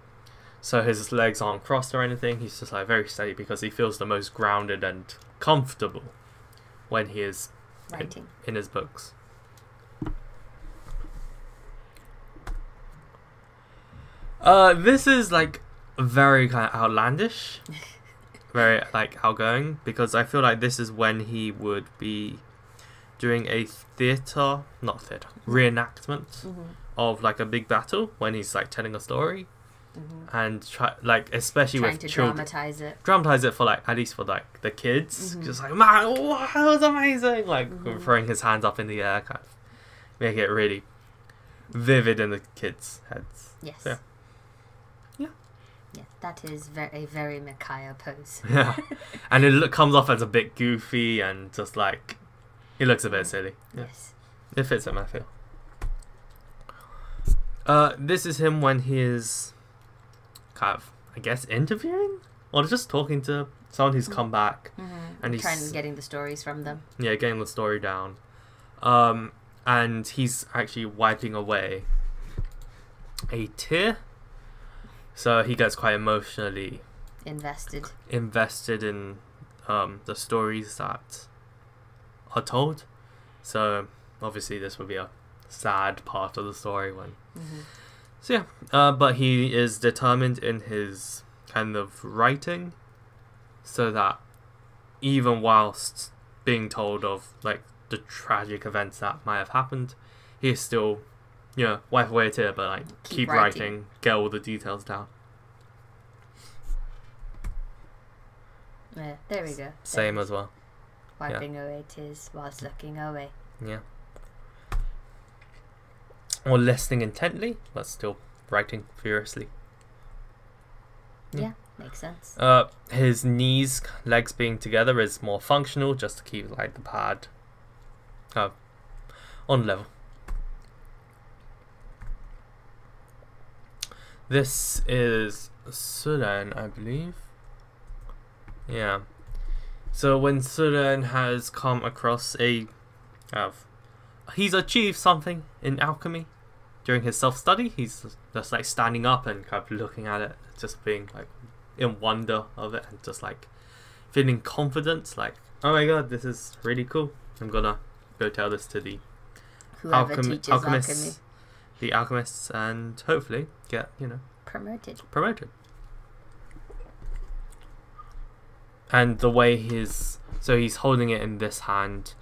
So his legs aren't crossed or anything. He's just like very steady because he feels the most grounded and comfortable when he is Writing. in his books. Uh, this is like very kind of outlandish, very like outgoing because I feel like this is when he would be doing a theater, not theater, reenactment Mm-hmm. of like a big battle when he's like telling a story Mm-hmm. and try like especially Trying with to children dramatize it. dramatize it for like at least for like the kids Mhm. just like man wow, that was amazing like Mhm. throwing his hands up in the air kind of make it really vivid in the kids heads Yes. Yeah. Yeah. Yeah, that is very, a very Micaiah pose. yeah and it look, comes off as a bit goofy and just like he looks a bit silly yeah Yes. it fits him i feel uh this is him when he is kind of i guess interviewing or just talking to someone who's come back Mm-hmm. And And trying he's- getting the stories from them. yeah, getting the story down. Um, and he's actually wiping away a tear. So he gets quite emotionally Invested. invested in um, the stories that are told. So obviously this would be a sad part of the story when hmm So yeah, uh, but he is determined in his kind of writing, so that even whilst being told of like the tragic events that might have happened, he is still, you know, wipe away a tear, but like Keep keep, writing. writing. get all the details down. Yeah, there we go. Same There. as well. Wiping away tears whilst looking away. Yeah. Or listening intently, but still writing furiously. Yeah. Yeah, makes sense. Uh, his knees, legs being together is more functional, just to keep like the pad, uh, on level. This is Sudan, I believe. Yeah. So when Sudan has come across a, uh, he's achieved something in alchemy during his self study. He's just like standing up and kind of looking at it, just being like in wonder of it and just like feeling confident like oh my god this is really cool i'm gonna go tell this to the Whoever teaches alchemists alchemy the alchemists and hopefully get you know promoted. promoted and the way his so he's holding it in this hand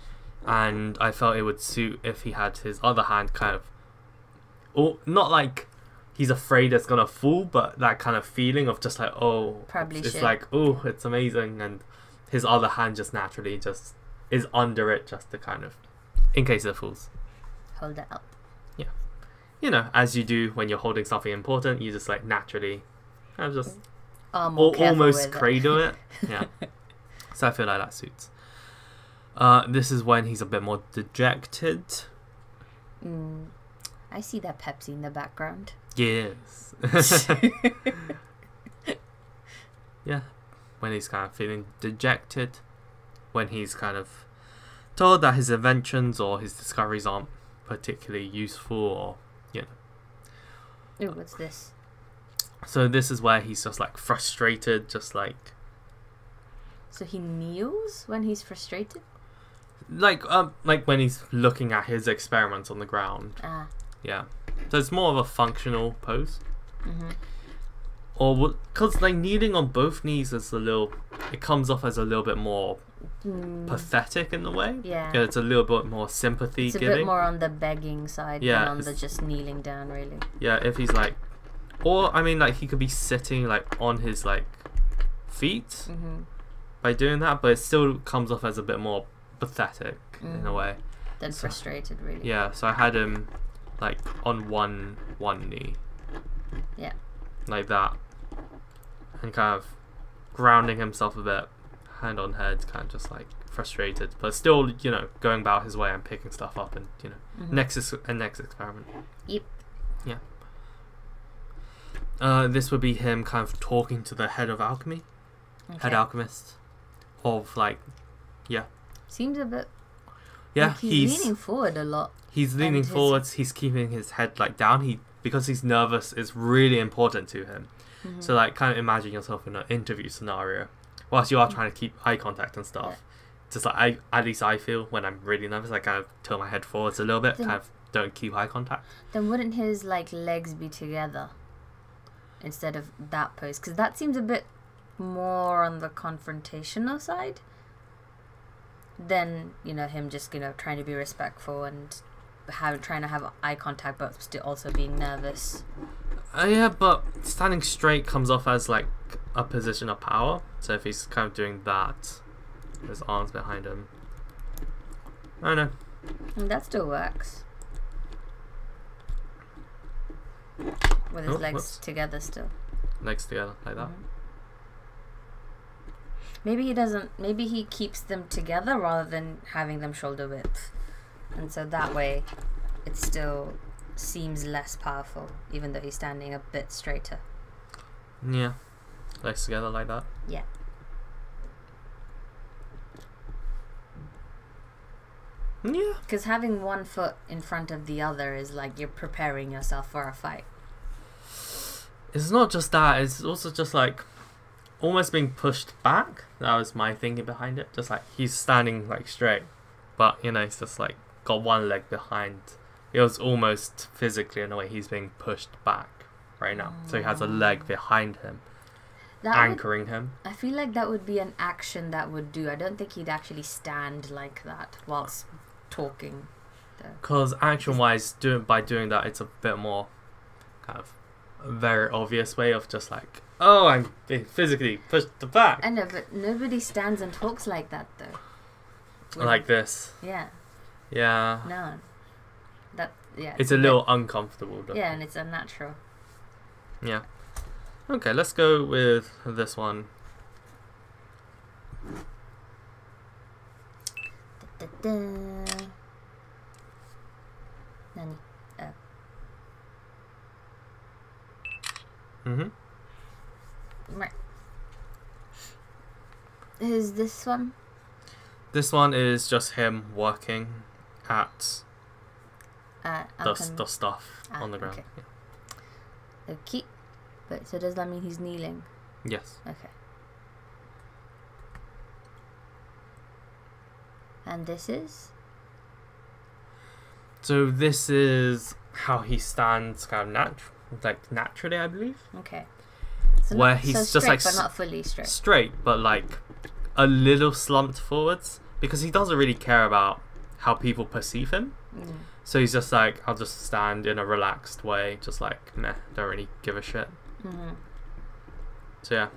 and i felt it would suit if he had his other hand kind of or not like he's afraid it's gonna fall but that kind of feeling of just like oh Probably it's should. like oh it's amazing and his other hand just naturally just is under it just to kind of in case it falls Hold it up. Yeah, you know as you do when you're holding something important you just like naturally kind of just Oh, al- careful almost cradle it. Yeah. so I feel like that suits. Uh, this is when he's a bit more dejected. It. Mm, I see that Pepsi in the background. Yes. yeah. When he's kind of feeling dejected. When he's kind of told that his inventions or his discoveries aren't particularly useful or you know. Ooh, what's this? so this is where he's just like frustrated, just like So he kneels when he's frustrated? like um like when he's looking at his experiments on the ground. Ah. Yeah. So it's more of a functional pose. Mm-hmm. Or because like kneeling on both knees is a little, it comes off as a little bit more Mm, pathetic in a way. yeah. Yeah, it's a little bit more sympathy It's a giving. bit more on the begging side Yeah, than on the just kneeling down, really. Yeah, if he's like, or I mean, like he could be sitting like on his like feet Mm-hmm. by doing that, but it still comes off as a bit more pathetic in a Mhm. way. Then So- frustrated, really. Yeah, so I had him like on one one knee. Yeah. Like that. And kind of grounding himself a bit, hand on head, kind of just like frustrated, but still, you know, going about his way and picking stuff up and, you know, Mhm. next is a next experiment. Yep. Yeah. Uh, this would be him kind of talking to the head of alchemy, head alchemist, of like, yeah. Seems a bit. yeah, like he's, he's leaning forward a lot. He's leaning his- forwards. He's keeping his head like down. He because he's nervous It's really important to him. Mhm. So like, kind of imagine yourself in an interview scenario, whilst you are trying to keep eye contact and stuff. Yeah. Just like I, at least I feel when I'm really nervous, like I kind of tilt my head forwards a little bit, Then- kind of don't keep eye contact. Then wouldn't his like legs be together instead of that pose? Because that seems a bit more on the confrontational side than you know him just you know trying to be respectful and have trying to have eye contact but still also being nervous. Uh, yeah, but standing straight comes off as like a position of power. So if he's kind of doing that, his arms behind him. I don't know. And that still works. With his Oh, legs whoops. together still. Legs together like that. Mhm. Maybe he doesn't. Maybe he keeps them together rather than having them shoulder width, and so that way, it still seems less powerful, even though he's standing a bit straighter. Yeah, legs together like that. Yeah. Yeah. Because having one foot in front of the other is like you're preparing yourself for a fight. It's not just that, it's also just like almost being pushed back. That was my thinking behind it. Just like he's standing like straight. But you know, it's just like got one leg behind. It was almost physically in a way he's being pushed back right now. So he has a leg behind him, That would, anchoring him. I feel like that would be an action that would do. I don't think he'd actually stand like that whilst talking. Because action wise, doing by doing that, it's a bit more kind of a very obvious way of just like, oh, I'm physically pushed to back. I know, but nobody stands and talks like that though. Like this. yeah, Yeah. no, that yeah. It's a little uncomfortable. Though. Yeah, and it's unnatural. Yeah. Okay, let's go with this one. Da-da. Nani? hmm Right. Is this one? This one is just him working at Uh, the, Alchem- the stuff Ah, on the ground. okay. Okay. But so does that mean he's kneeling? Yes. Okay. And this is? So this is how he stands, kind of natural, like naturally, I believe. Okay. So Where not, he's so just, straight, like, but not fully straight. Straight, but like a little slumped forwards because he doesn't really care about how people perceive him. Mm. So he's just like, I'll just stand in a relaxed way, just like, meh, don't really give a shit. hmm So yeah.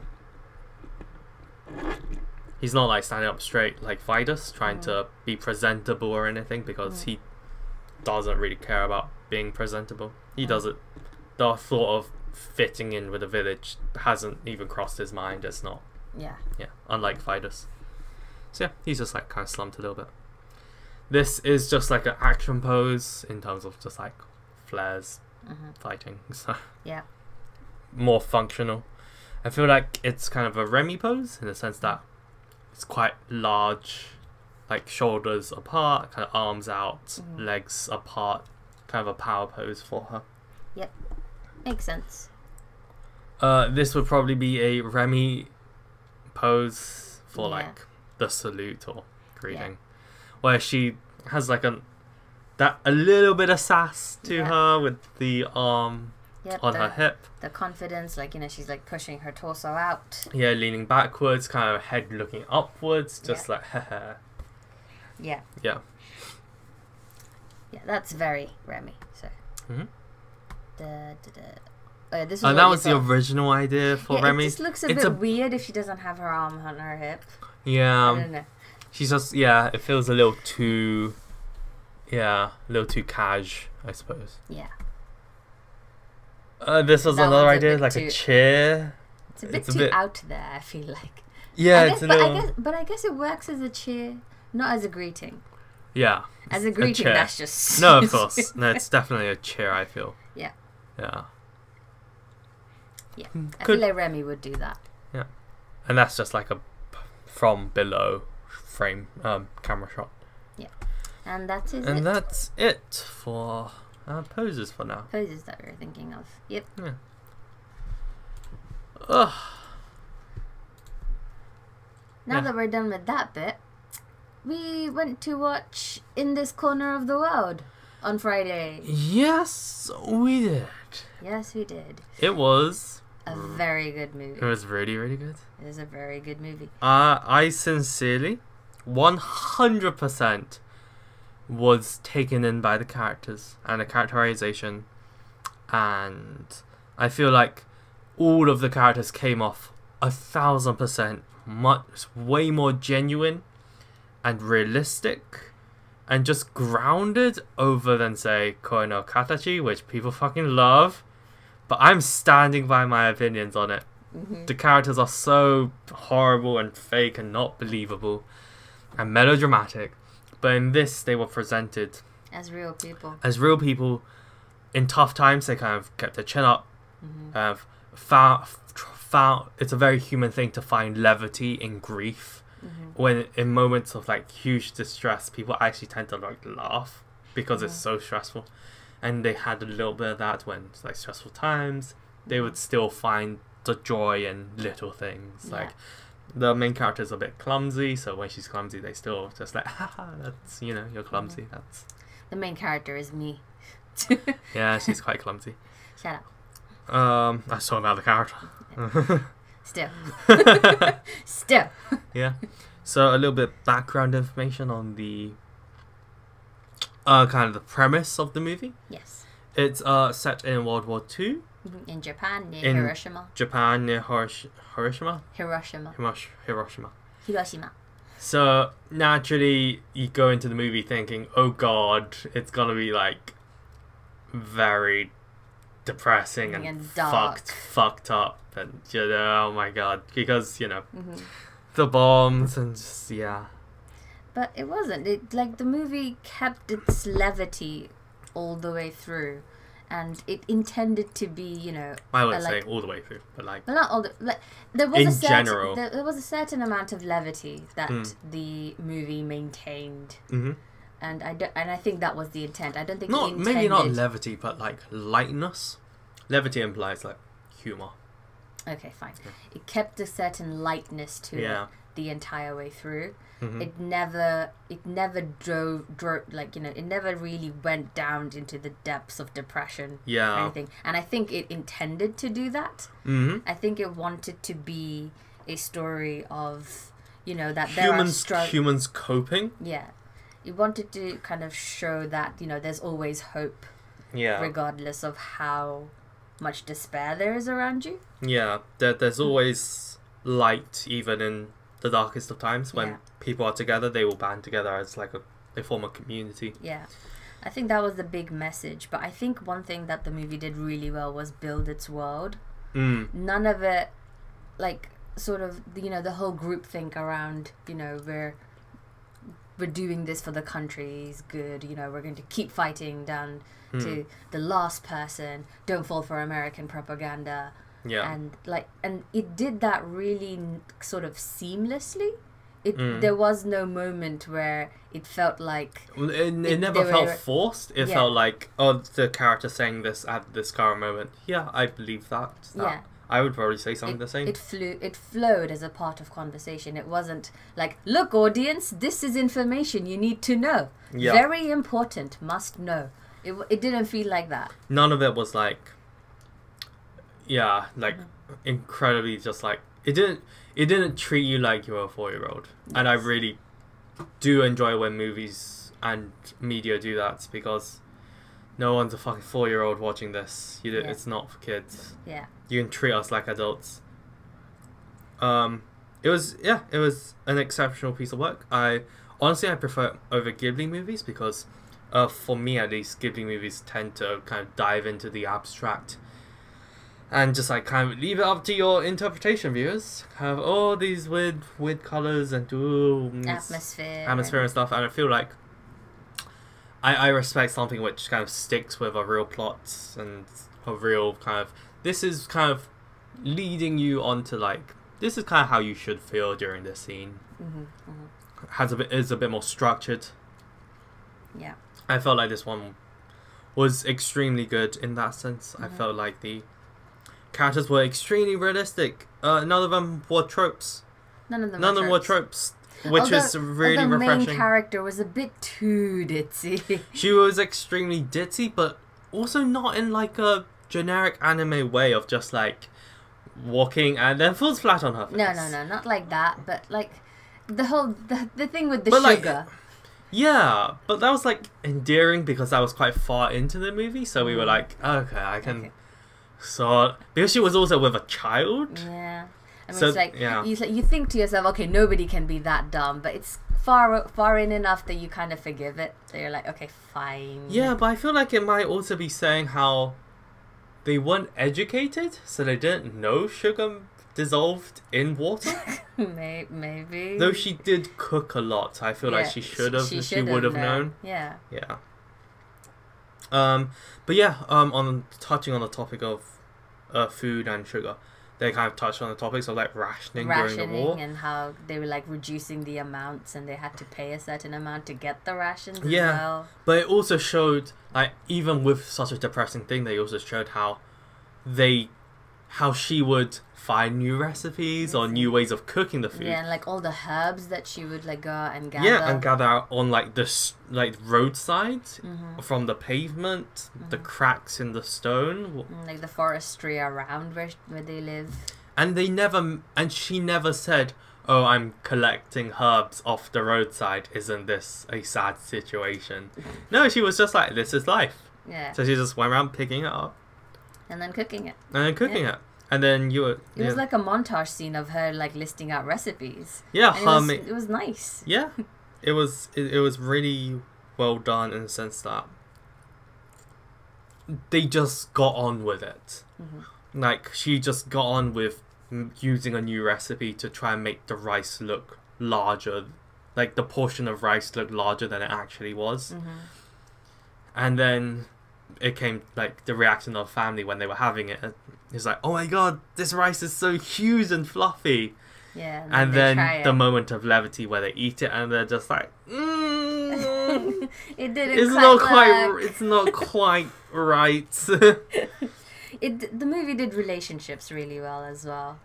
He's not like standing up straight like Vitus, trying to be presentable or anything, because Mm. he doesn't really care about being presentable. He Mm. does it. The thought of fitting in with the village hasn't even crossed his mind. It's not. Yeah. Yeah, unlike Vitus. So yeah, he's just like kind of slumped a little bit. This is just like an action pose in terms of just like flares hmm fighting. So Yeah. more functional. I feel like it's kind of a Remy pose in the sense that it's quite large, like shoulders apart, kind of arms out, Mhm. legs apart, kind of a power pose for her. Yeah. Makes sense. Uh, this would probably be a Remy pose for Yeah. like the salute or greeting, where she has like a that a little bit of sass to Yeah. her with the arm Yep. on the, her hip. the confidence, like you know, she's like pushing her torso out. Yeah, leaning backwards, kind of head looking upwards, just like haha. Yeah. Yeah. Yeah, that's very Remy. So. Mhm. Da, da, da. Oh, this is And that was the original idea for yeah, Remy. It just looks a It's bit a- weird if she doesn't have her arm on her hip. I Yeah, don't um, know. She's just yeah. It feels a little too, yeah, a little too cash, I suppose. Yeah. Uh, this was That another a idea, like too- a chair. It's a bit It's a too bit- out there. I feel like. Yeah, I it's guess, a but little. I guess, but I guess it works as a cheer, not as a greeting. yeah, As a greeting, chair. that's just No, of course. No, it's definitely a chair. I feel. Yeah. Yeah. Yeah, Mm, I feel like Remy would do that. Yeah, and that's just like a from below frame um camera shot. Yeah, And that is And it. that's it for uh, poses for now. Poses that we were thinking of. Yep. Yeah. Ugh. Now Yeah. that we're done with that bit, we went to watch In This Corner of the World on Friday. Yes, we did. Yes, we did. It was. A very good movie. It was really, really good. It was a very good movie. Uh, I sincerely, 100% was taken in by the characters and the characterization. And I feel like all of the characters came off a thousand percent much way more genuine and realistic and just grounded over than say Koe no Katachi, which people fucking love. But I'm standing by my opinions on it hmm the characters are so horrible and fake and not believable and melodramatic. But in this, they were presented As real people. as real people in tough times. They kind of kept their chin up. hmm Have found, found it's a very human thing to find levity in grief. hmm When in moments of like huge distress, people actually tend to like laugh because it's Mhm. so stressful. And they had a little bit of that when it's like stressful times. They would still find the joy in little things. Yeah. Like the main character is a bit clumsy, so when she's clumsy, they still just like, haha, that's you know, you're clumsy. That's The main character is me. Yeah, she's quite clumsy. Shut up. Um, I saw another character. Still. Still. yeah. So a little bit background information on the uh kind of the premise of the movie. Yes. It's uh set in World War Two. In Japan, near In- Hiroshima. Japan near Hirosh- Hiroshima, Hiroshima. Hirosh- Hiroshima. Hiroshima. So naturally, you go into the movie thinking, "Oh God, it's gonna be like very depressing and, And dark. fucked, fucked up, and you know, oh my God, because you know hmm the bombs and just yeah, But it wasn't. It like the movie kept its levity all the way through, and it intended to be, you know, I wouldn't say all the way through, but like well, not all the like there was In a certain general. there, there was a certain amount of levity that Mm. the movie maintained, hmm and I don't, and I think that was the intent. I don't think not it maybe not levity, but like lightness. Levity implies like humor. Okay, fine. Yeah. It kept a certain lightness to it. Yeah. it the entire way through. hmm It never, it never drove, drove, like you know, it never really went down into the depths of depression or yeah. anything. And I think it intended to do that. hmm I think it wanted to be a story of, you know, that Humans, struggles. humans coping. yeah, it wanted to kind of show that you know there's always hope, Yeah. regardless of how much despair there is around you. Yeah, there, there's always light even in the darkest of times. When Yeah. people are together, they will band together as like a they form a community. Yeah. I think that was the big message. But I think one thing that the movie did really well was build its world. Mm. None of it, like, sort of, you know, the whole group think around, you know, we're we're doing this for the country's good. You know, we're going to keep fighting down Mm. to the last person. Don't fall for American propaganda. Yeah. And like, and it did that really sort of seamlessly. It Mm. there was no moment where it felt like It, it, It- never felt were- forced. It Yeah. felt like, oh, the character saying this at this current moment. Yeah, I believe that. that. Yeah. I would probably say something it, the same. It flew. It flowed as a part of conversation. It wasn't like, look, audience, this is information you need to know. yeah. Very important, must know. It, it didn't feel like that. None of it was like, yeah, like incredibly just like it didn't. It didn't treat you like you were a four year old, and I really do enjoy when movies and media do that because no one's a fucking four year old watching this. You do, Yeah. It's not for kids. Yeah. You can treat us like adults. Um, it was yeah, it was an exceptional piece of work. I honestly I prefer over Ghibli movies because, uh, for me at least, Ghibli movies tend to kind of dive into the abstract. And just like kind of leave it up to your interpretation, viewers. Have all these weird, weird colors and ooh, Atmosphere. atmosphere and stuff, and I feel like I, I respect something which kind of sticks with a real plot and a real kind of this is kind of leading you onto like this is kind of how you should feel during this scene. hmm hmm Has a bit is a bit more structured. Yeah. I felt like this one was extremely good in that sense. I Mhm. felt like the characters were extremely realistic. Uh, none of them were tropes. None of them. None of were them were tropes. which Although- is really refreshing. main character was a bit too ditzy. She was extremely ditzy, but also not in like a generic anime way of just like walking and then falls flat on her face. no, no, no, not like that. But like the whole the, the thing with the But, like, sugar. Yeah, but that was like endearing because I was quite far into the movie, so we were Mm. like, okay, I can Okay. Sort because she was also with a child. Yeah. I mean, So, it's like yeah. you, you think to yourself, okay, nobody can be that dumb, but it's far far in enough that you kind of forgive it. So you're like, okay, fine. Yeah, but I feel like it might also be saying how they weren't educated, so they didn't know sugar dissolved in water. Maybe. Though she did cook a lot, I feel like she should have. She, should would have known. Yeah. Yeah. Um, but yeah, um, on touching on the topic of uh, food and sugar, they kind of touched on the topics of like rationing, during the war. And how they were like reducing the amounts and they had to pay a certain amount to get the rations as Yeah. well. But it also showed, like, even with such a depressing thing, they also showed how they how she would find new recipes or new ways of cooking the food. Yeah, and like all the herbs that she would like go and gather. Yeah, and gather out on like the like roadside Mhm. from the pavement, the Mhm. cracks in the stone, Mm, like the forestry around where where they live. and they never and she never said, "Oh, I'm collecting herbs off the roadside. Isn't this a sad situation?" no, she was just like, "This is life." Yeah, So she just went around picking it up and then cooking it. and then cooking it, and then you were It yeah, was like a montage scene of her like listing out recipes. yeah, it, was, it was nice. Yeah, it was it, it was really well done in the sense that they just got on with it. Mhm. Like she just got on with using a new recipe to try and make the rice look larger, like the portion of rice look larger than it actually was. hmm And then it came like the reaction of family when they were having it. It's like, oh my god, this rice is so huge and fluffy. Yeah, And they then the moment of levity where they eat it and they're just like, mm, it didn't. it's quite not quite work. it's not quite right It the movie did relationships really well as well.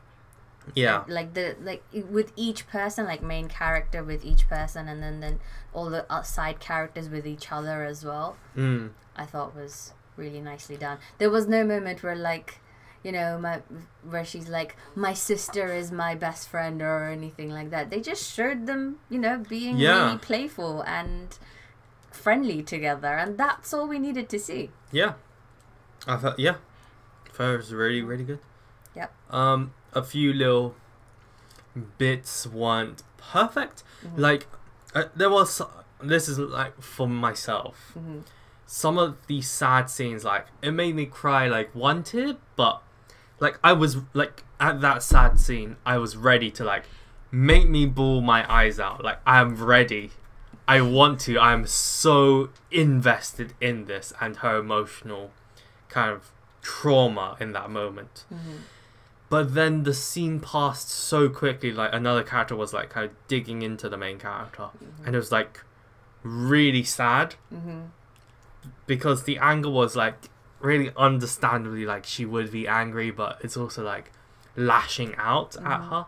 Yeah Like the like with each person, like main character with each person, and then then all the uh, side characters with each other as well. mm. I thought was really nicely done. There was no moment where like, you know, my where she's like, my sister is my best friend or anything like that. They just showed them, you know, being Yeah. really playful and friendly together, and that's all we needed to see. yeah i thought yeah that was really really good Yep. um a few little bits weren't perfect Mhm. like uh, there was this is like for myself Mhm. some of these sad scenes like it made me cry like wanted but like i was like at that sad scene i was ready to like make me bawl my eyes out like i'm ready i want to i'm so invested in this and her emotional kind of trauma in that moment Mhm. But then the scene passed so quickly like another character was like kind of digging into the main character. And it was like really sad Mhm. because the anger was like really understandably like she would be angry but it's also like lashing out at Mhm. her.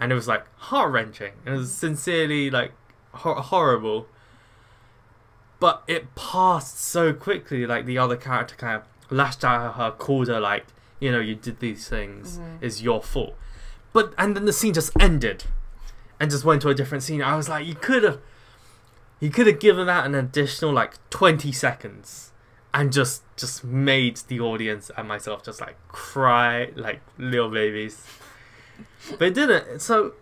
And it was like heart wrenching it was sincerely like hor- horrible. But it passed so quickly like the other character kind of lashed out at her called her like you know you did these things Mhm. it's your fault but and then the scene just ended and just went to a different scene i was like you could have you could have given that an additional like 20 seconds and just just made the audience and myself just like cry like little babies but it didn't so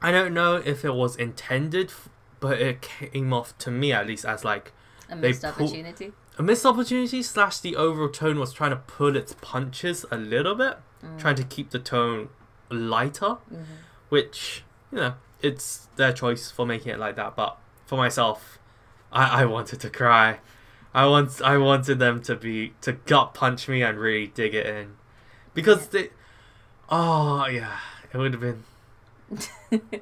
i don't know if it was intended but it came off to me at least as like A missed pull- opportunity. A missed opportunity slash the overall tone was trying to pull its punches a little bit Mm. trying to keep the tone lighter Mhm. which you know it's their choice for making it like that but for myself i i wanted to cry i want i wanted them to be to gut punch me and really dig it in because they oh yeah it would have been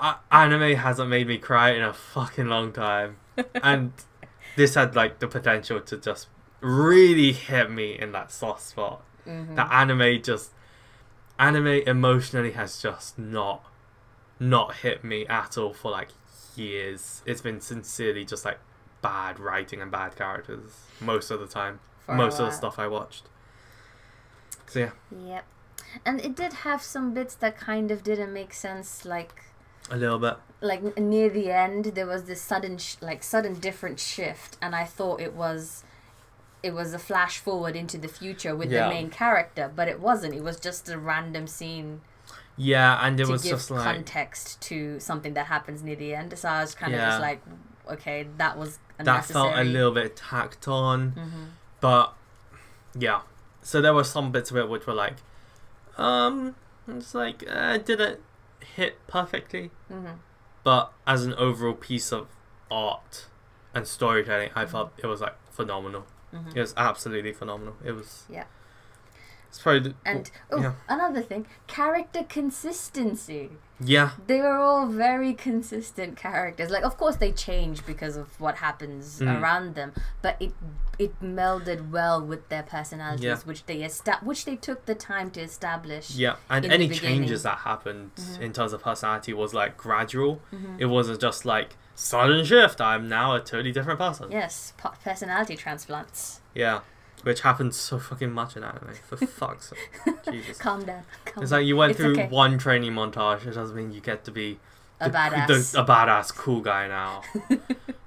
uh, anime hasn't made me cry in a fucking long time and this had like the potential to just really hit me in that soft spot. Mhm. that anime just anime emotionally has just not not hit me at all for like years. It's been sincerely just like bad writing and bad characters most of the time. For most of the stuff i watched. So yeah. Yep. And it did have some bits that kind of didn't make sense, like a little bit like near the end there was this sudden sh- like sudden different shift and i thought it was it was a flash forward into the future with Yeah. the main character but it wasn't. It was just a random scene yeah and it was just like context to something that happens near the end. So i was kind of just like okay that was that felt a little bit tacked on. Hmm but yeah. So there were some bits of it which were like um it's like uh, did it hit perfectly? Hmm but as an overall piece of art and storytelling, I felt it was like phenomenal. hmm It was absolutely phenomenal. It was It's probably the, And oh, yeah. another thing, character consistency. yeah, They were all very consistent characters. Like, of course, they change because of what happens Mm. around them, but it it melded well with their personalities, Yeah. which they esta- which they took the time to establish. yeah, and any changes that happened Mhm. in terms of personality was like gradual. Mhm. It wasn't just like sudden shift. I'm now a totally different person. Yes, personality transplants. Yeah, which happens so fucking much in anime. For fuck's sake, Jesus. Calm down. Calm It's like you went through okay. one training montage. It doesn't mean you get to be a the, badass. the- a badass cool guy now.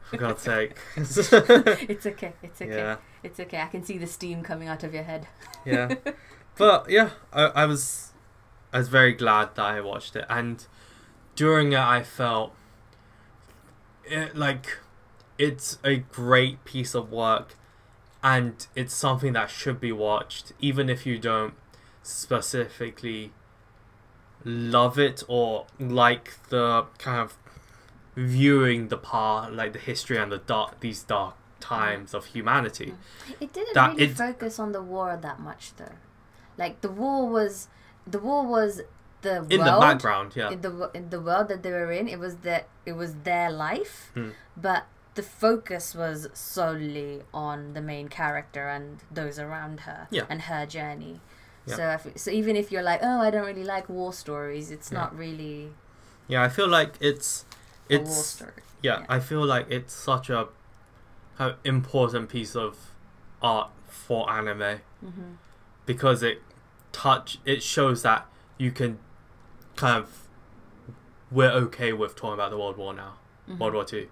For God's sake. it's okay. It's okay. Yeah, It's okay. I can see the steam coming out of your head. yeah. But yeah, I, I was I was very glad that I watched it, and during it, I felt it like it's a great piece of work, and it's something that should be watched, even if you don't specifically love it or like the kind of viewing the part, like the history and the dark these dark times of humanity. It didn't That really it- focus on the war that much, though. Like the war was, the war was the In world, the background, yeah. in the in the world that they were in. It was their it was their life, Hmm. but the focus was solely on the main character and those around her Yeah. and her journey. Yeah. So if, so even if you're like, oh, I don't really like war stories, it's Yeah. not really Yeah, I feel like it's a war it's story. yeah. I feel like it's such a, a important piece of art for anime hmm because it touch it shows that you can kind of we're okay with talking about the World War now, Mm-hmm. World War Two,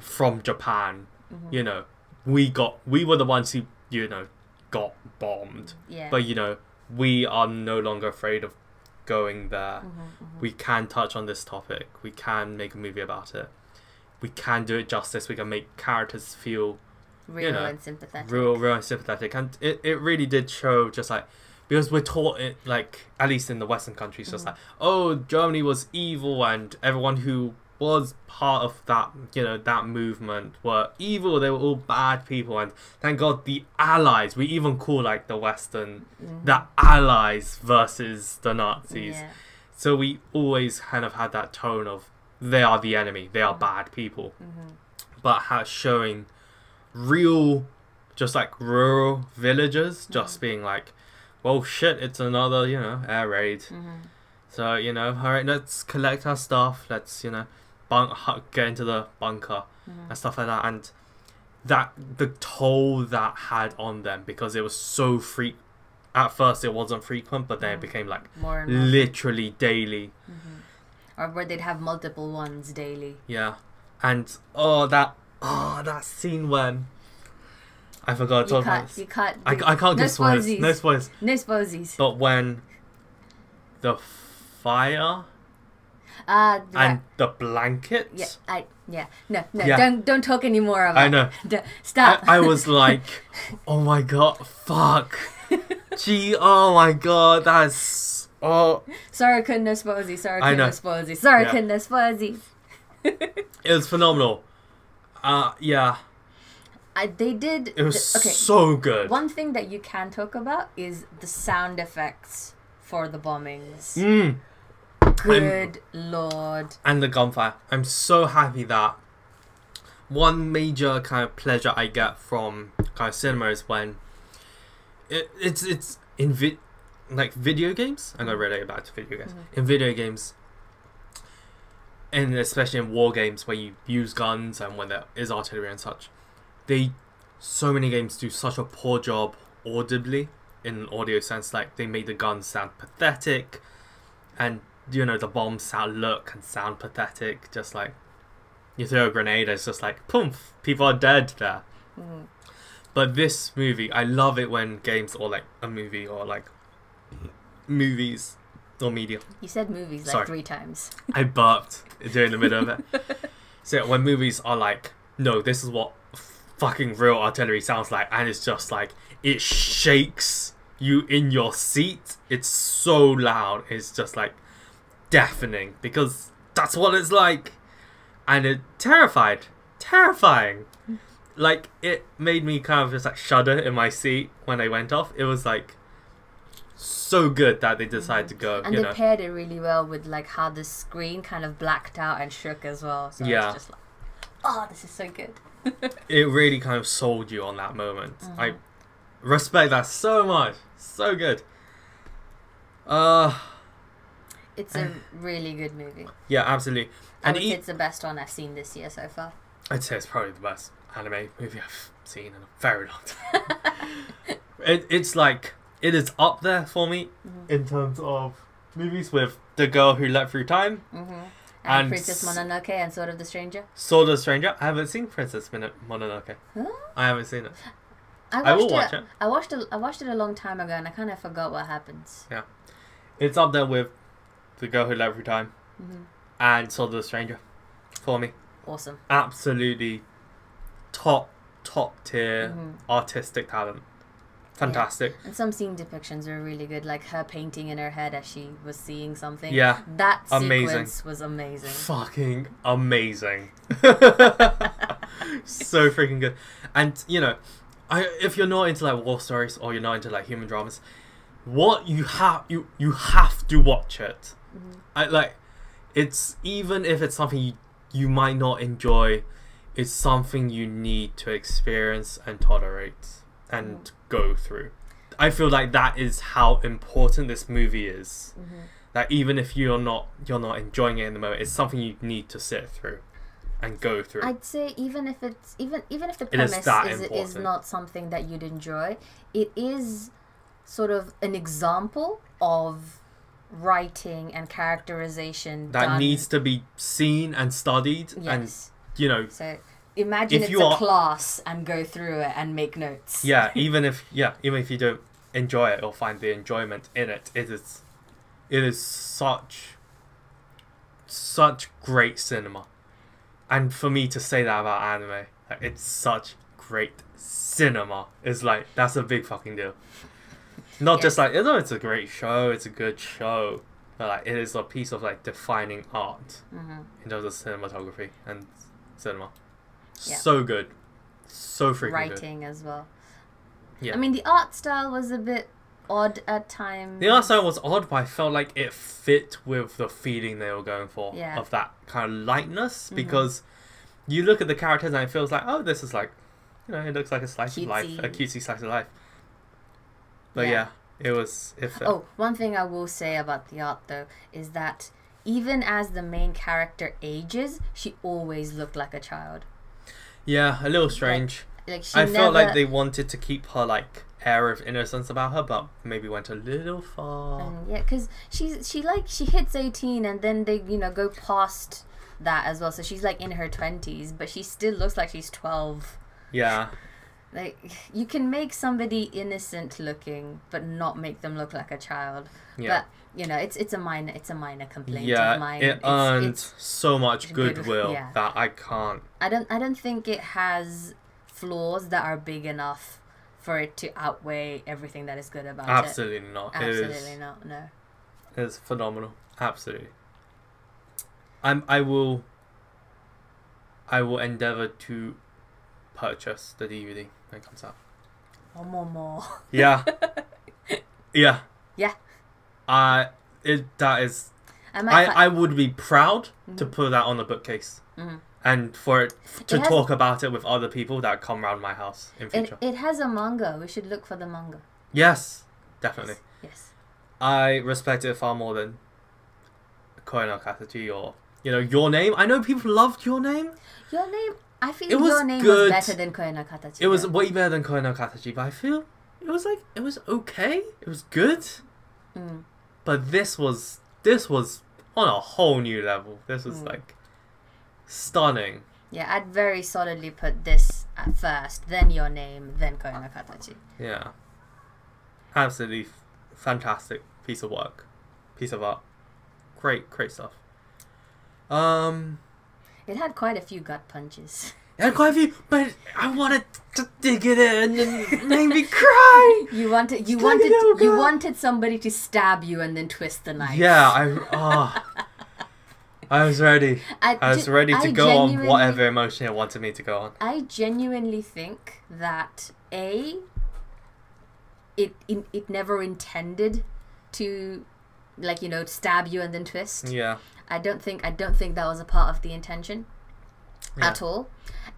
from Japan. Mhm. You know, we got we were the ones who you know got bombed, Yeah. but you know we are no longer afraid of going there. Mhm, mhm. we can touch on this topic. We can make a movie about it. We can do it justice. We can make characters feel real know, and sympathetic. real, real and sympathetic. And it, it really did show just like because we're taught it like at least in the Western countries, just Mhm. like oh Germany was evil and everyone who was part of that you know that movement were evil. They were all bad people. And thank God the Allies. We even call like the Western Mhm. the Allies versus the Nazis. Yeah. So we always kind of had that tone of they are the enemy, they are bad people, Mhm. but ha- showing real, just like rural villagers, just Mhm. being like, well, shit, it's another, you know, air raid. Mhm. So, you know, all right, let's collect our stuff, let's, you know, bunk- get into the bunker Mhm. and stuff like that. And that, the toll that had on them because it was so freak. At first, it wasn't frequent, but then it Mhm. became like More more. literally daily. Mhm. Or where they'd have multiple ones daily. Yeah, and oh that oh that scene when I forgot to You talk about can't. this. You can't. I, I can't no give spoilers. No spoilers. No spoilsies. But when the fire Uh, and the blankets. yeah, I yeah. No, no. Yeah. Don't don't talk anymore about. I know. it. Stop. I, I was like, oh my god, fuck. Gee, oh my god, that's oh. Sorry, couldn't spoilsies. Sorry, couldn't spoilsies. Sorry, Yeah. couldn't spoilsies. It was phenomenal. Uh, yeah, I they did. it was okay. so good. One thing that you can talk about is the sound effects for the bombings. Mm. Good lord. and the gunfire. I'm so happy that one major kind of pleasure I get from kind of cinema is when it, it's it's in vi- like video games. I'm relate it back to video games. Mhm. In video games, and especially in war games where you use guns and when there is artillery and such, they so many games do such a poor job audibly in an audio sense. Like they make the guns sound pathetic, and you know the bombs sound look and sound pathetic. Just like you throw a grenade, it's just like poof, people are dead there. Mhm. But this movie, I love it when games or like a movie or like movies or media. You said movies like three times. I burped during the middle of it. So when movies are like, no, this is what fucking real artillery sounds like, and it's just like it shakes you in your seat. It's so loud. It's just like deafening because that's what it's like, and it terrified, terrifying. Like it made me kind of just like shudder in my seat when I went off. It was like so good that they decided to go. And they know, paired it really well with like how the screen kind of blacked out and shook as well. So Yeah. it's just like, oh, this is so good. it really kind of sold you on that moment. Mhm. I respect that so much. So good. Uh, It's a really good movie. yeah, absolutely. I And e- it's the best one I've seen this year so far. I'd say it's probably the best anime movie I've seen in a very long time. it, it's like it is up there for me Mhm. in terms of movies with the girl who leapt through time, hmm And, And Princess Mononoke and Sword of the Stranger. Sword of the Stranger. I haven't seen Princess Mononoke. Huh? I haven't seen it. I, I will watched watch it. I watched it. I watched it a long time ago, and I kind of forgot what happens. Yeah, it's up there with the girl who leapt through time hmm and Sword of the Stranger for me. Awesome. Absolutely top top tier Mhm. artistic talent. Fantastic. And some scene depictions were really good, like her painting in her head as she was seeing something. Yeah. That Amazing. sequence was amazing. Fucking amazing. so freaking good. And you know, I if you're not into like war stories or you're not into like human dramas, what you have you you have to watch it. Mhm. I like it's even if it's something you, you might not enjoy, it's something you need to experience and tolerate and go through. I feel like that is how important this movie is. Mhm. That even if you're not you're not enjoying it in the moment, it's something you need to sit through and go through. I'd say even if it's even even if the premise is, is important. not something that you'd enjoy, it is sort of an example of writing and characterization that done- needs to be seen and studied and you know So imagine If it's you a are- class and go through it and make notes. yeah even if yeah even if you don't enjoy it or find the enjoyment in it it is it is such such great cinema. And for me to say that about anime like, it's such great cinema is like that's a big fucking deal not just like you know it's a great show it's a good show but like it is a piece of like defining art hmm in terms of cinematography and cinema Yeah. so good so freaking good Writing as well. Yeah. I mean, the art style was a bit odd at times. The art style was odd, but I felt like it fit with the feeling they were going for Yeah. of that kind of lightness. Mhm. Because you look at the characters and it feels like, oh, this is like, you know, it looks like a slice of life, a Cutesy. cutesy slice of life. But yeah, Yeah. it was. It felt, Oh, one thing I will say about the art though is that even as the main character ages, she always looked like a child. yeah, a little strange. Like she I never. felt like they wanted to keep her like air of innocence about her, but maybe went a little far. Um, yeah, because she's she like she hits eighteen and then they you know go past that as well. So she's like in her twenties, but she still looks like she's twelve. yeah, Like you can make somebody innocent looking, but not make them look like a child. yeah. But you know, it's it's a minor it's a minor complaint yeah, of mine. it It's- earned it's- so much good- goodwill yeah. that I can't. I don't I don't think it has flaws that are big enough for it to outweigh everything that is good about it. Absolutely not. it. It is- Absolutely not. No. It's phenomenal. Absolutely. I'm I will I will endeavor to purchase the DVD when it comes out. One more more. Yeah. yeah. Yeah. Uh it that is I I, I would be proud to Mhm. put that on the bookcase. Mhm. And for it to It has- talk about it with other people that come around my house in it, future. it has a manga. We should look for the manga. yes, definitely. Yes. I respect it far more than Koe no or you know, your name. I know people loved your name. Your name. I feel It was your name good. was better than Koe no Katachi. It was way better than Koe no Katachi, but I feel it was like it was okay. It was good, Mm. but this was this was on a whole new level. This was Mm. like stunning. Yeah, I'd very solidly put this at first, then your name, then Koe no Katachi. Yeah, absolutely f- fantastic piece of work, piece of art. Great, great stuff. Um, It had quite a few gut punches. it had quite a few, but I wanted to dig it in and make me cry. You wanted you Like wanted little you wanted somebody to stab you and then twist the knife. Yeah, I oh, I was ready. I was ready to I go on whatever emotion it wanted me to go on. I genuinely think that a it it, it never intended to like you know stab you and then twist. Yeah. I don't think I don't think that was a part of the intention Yeah. at all.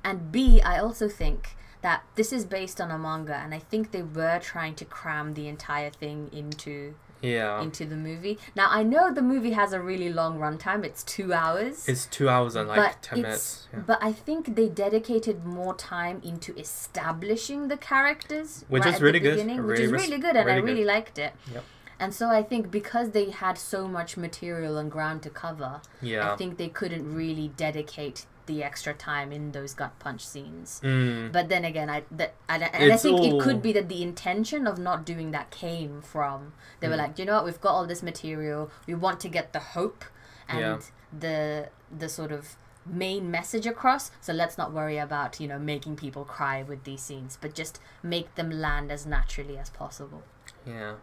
And B, I also think that this is based on a manga, and I think they were trying to cram the entire thing into Yeah. into the movie. Now I know the movie has a really long runtime; it's two hours. It's two hours and like ten minutes. Yeah. But I think they dedicated more time into establishing the characters, Which right is really good. beginning, which is really good, and I really good. really liked it. Yep. And so I think because they had so much material and ground to cover, Yeah. I think they couldn't really dedicate the extra time in those gut punch scenes. Mm. But then again, I that and, I- and I It's think it could be that the intention of not doing that came from they were Mm. like, you know what, we've got all this material, we want to get the hope and Yeah. the the sort of main message across. So let's not worry about you know making people cry with these scenes, but just make them land as naturally as possible. Yeah.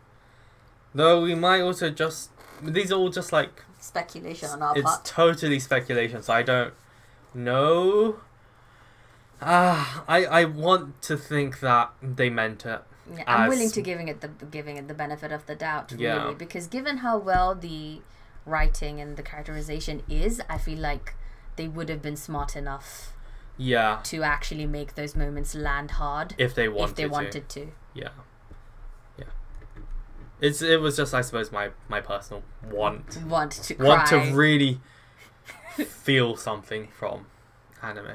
Though we might also just these are all just like Speculation on our it's part. It's totally speculation, so I don't know. Ah, I I want to think that they meant it. Yeah, I'm willing to giving it the giving it the benefit of the doubt, Yeah. really, because given how well the writing and the characterization is, I feel like they would have been smart enough Yeah, to actually make those moments land hard if they wanted if they to. wanted to. Yeah. Yeah. It's it was just I suppose my my personal want Want to want cry. to really feel something from anime.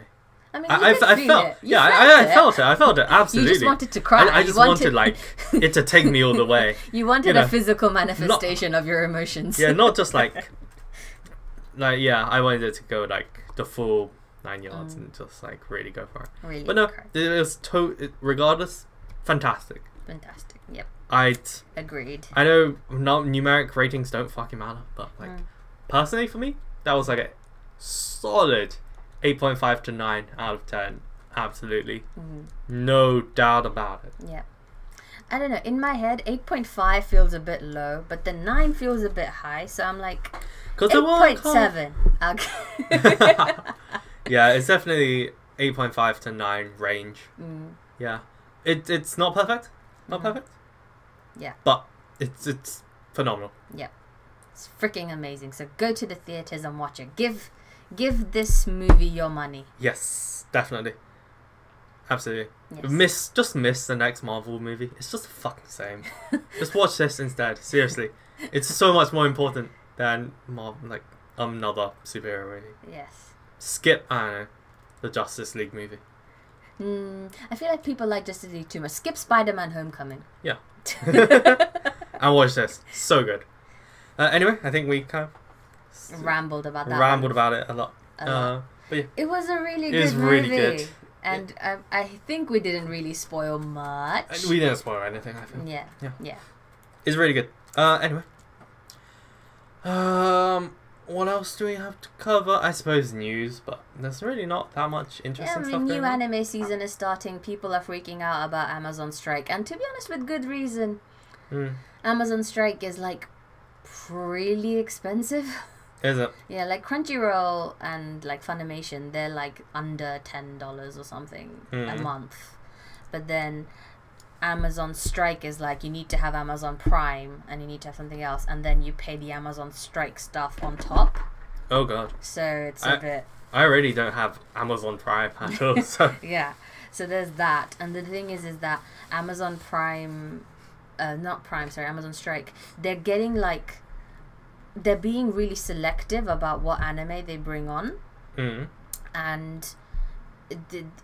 I mean, I, I, I felt it. You yeah I, felt I, I it. felt it I felt it absolutely. You just wanted to cry. I, just wanted, like it to take me all the way. you wanted you know, a physical manifestation of your emotions. Yeah, not just like like yeah, I wanted it to go like the full nine yards Mm. and just like really go for it. really. But no, cry. it was to regardless, fantastic. fantastic. Yep, I'd agreed. I know not numeric ratings don't fucking matter, but like Mm. personally for me, that was like a solid eight point five to nine out of ten. Absolutely, Mm. no doubt about it. Yeah. I don't know. In my head, 8.5 feels a bit low, but the 9 feels a bit high. So I'm like, Because 8.7. Okay. yeah, it's definitely eight point five to nine range. Mm, Yeah, it it's not perfect, not Mhm. perfect. Yeah. but it's it's phenomenal. Yeah. It's freaking amazing. So go to the theaters and watch it. Give give this movie your money. Yes, definitely, absolutely. Yes. Miss just miss the next Marvel movie. It's just the fucking same. just watch this instead. Seriously, it's so much more important than Marvel, like another superhero movie. Yes. Skip I don't know the Justice League movie. Mm, I feel like people like Justice League too much. Skip Spider Man Homecoming. Yeah. and watch this. So good. Uh, anyway, I think we kind of Rambled about that. rambled one about it a lot. a lot. Uh, but yeah, It was a really it good was movie. really good. And I, I think we didn't really spoil much. Uh, We didn't spoil anything. I think yeah. Yeah. Yeah. it's really good. Uh, anyway. Um, what else do we have to cover? I suppose news, but there's really not that much Yeah, interesting I mean, stuff new on. anime season is starting. People are freaking out about Amazon strike, and to be honest, with good reason. Mm. Amazon strike is like really expensive. Is it? yeah, like Crunchyroll and like Funimation, they're like under ten dollars or something a Mm. month. But then Amazon strike is like you need to have Amazon Prime and you need to have something else, and then you pay the Amazon strike stuff on top. Oh god, So it's a I- bit I already don't have Amazon Prime at all. So yeah so there's that and the thing is is that amazon prime uh, not prime sorry amazon strike they're getting like they're being really selective about what anime they bring on mm. and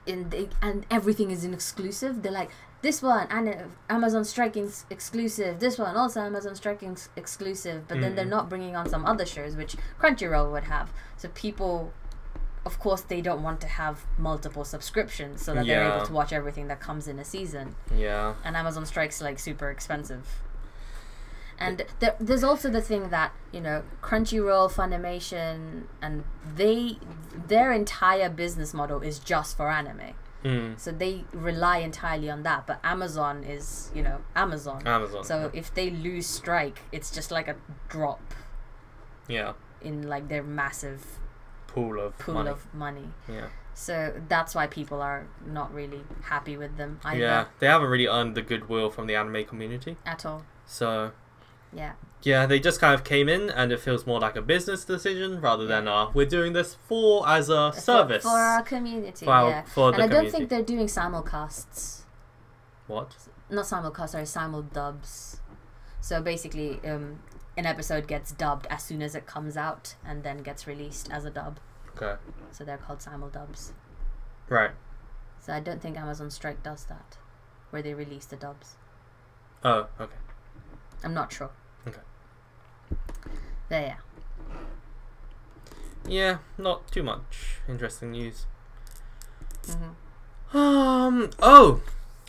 in the, and everything is an exclusive they're like this one and amazon striking exclusive. This one also amazon striking exclusive but then they're Mm. not bringing on some other shows which crunchyroll would have. So people of course they don't want to have multiple subscriptions so that they're able to watch everything that comes in a season. Yeah, and amazon strikes like super expensive. And there, there's also the thing that you know crunchyroll funimation and they their entire business model is just for anime mm. so they rely entirely on that but amazon is you know amazon Amazon. so if they lose strike it's just like a drop yeah, in like their massive pool of pool money. of money yeah, so that's why people are not really happy with them either yeah. They haven't really earned the goodwill from the anime community. at all So Yeah. Yeah, they just kind of came in, and it feels more like a business decision rather than uh, we're doing this for as a For- service for, our community. For our- yeah. for and the I don't think they're doing simulcasts. What? Not simulcasts, sorry, simul dubs. So basically, um, an episode gets dubbed as soon as it comes out, and then gets released as a dub. Okay. So they're called simul dubs. Right. So I don't think Amazon Strike does that, where they release the dubs. Oh, okay. I'm not sure. But yeah. Yeah, not too much interesting news. hmm Um. Oh,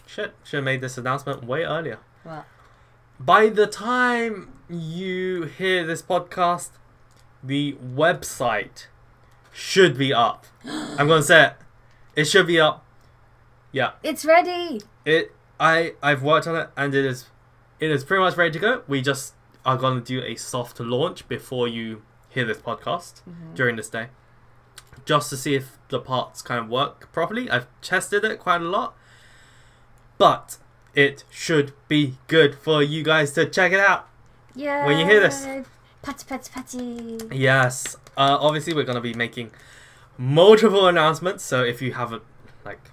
shit! Should have made this announcement way earlier. Well, By the time you hear this podcast, the website should be up. I'm gonna say it. It should be up. Yeah. it's ready. It. I. I've worked on it, and it is. It is pretty much ready to go. We just are gonna do a soft launch before you hear this podcast during this day, just to see if the parts kind of work properly. I've tested it quite a lot, but it should be good for you guys to check it out. Yeah. When you hear this. patty patty patty. Yes. Uh, obviously, we're gonna be making multiple announcements. So if you haven't like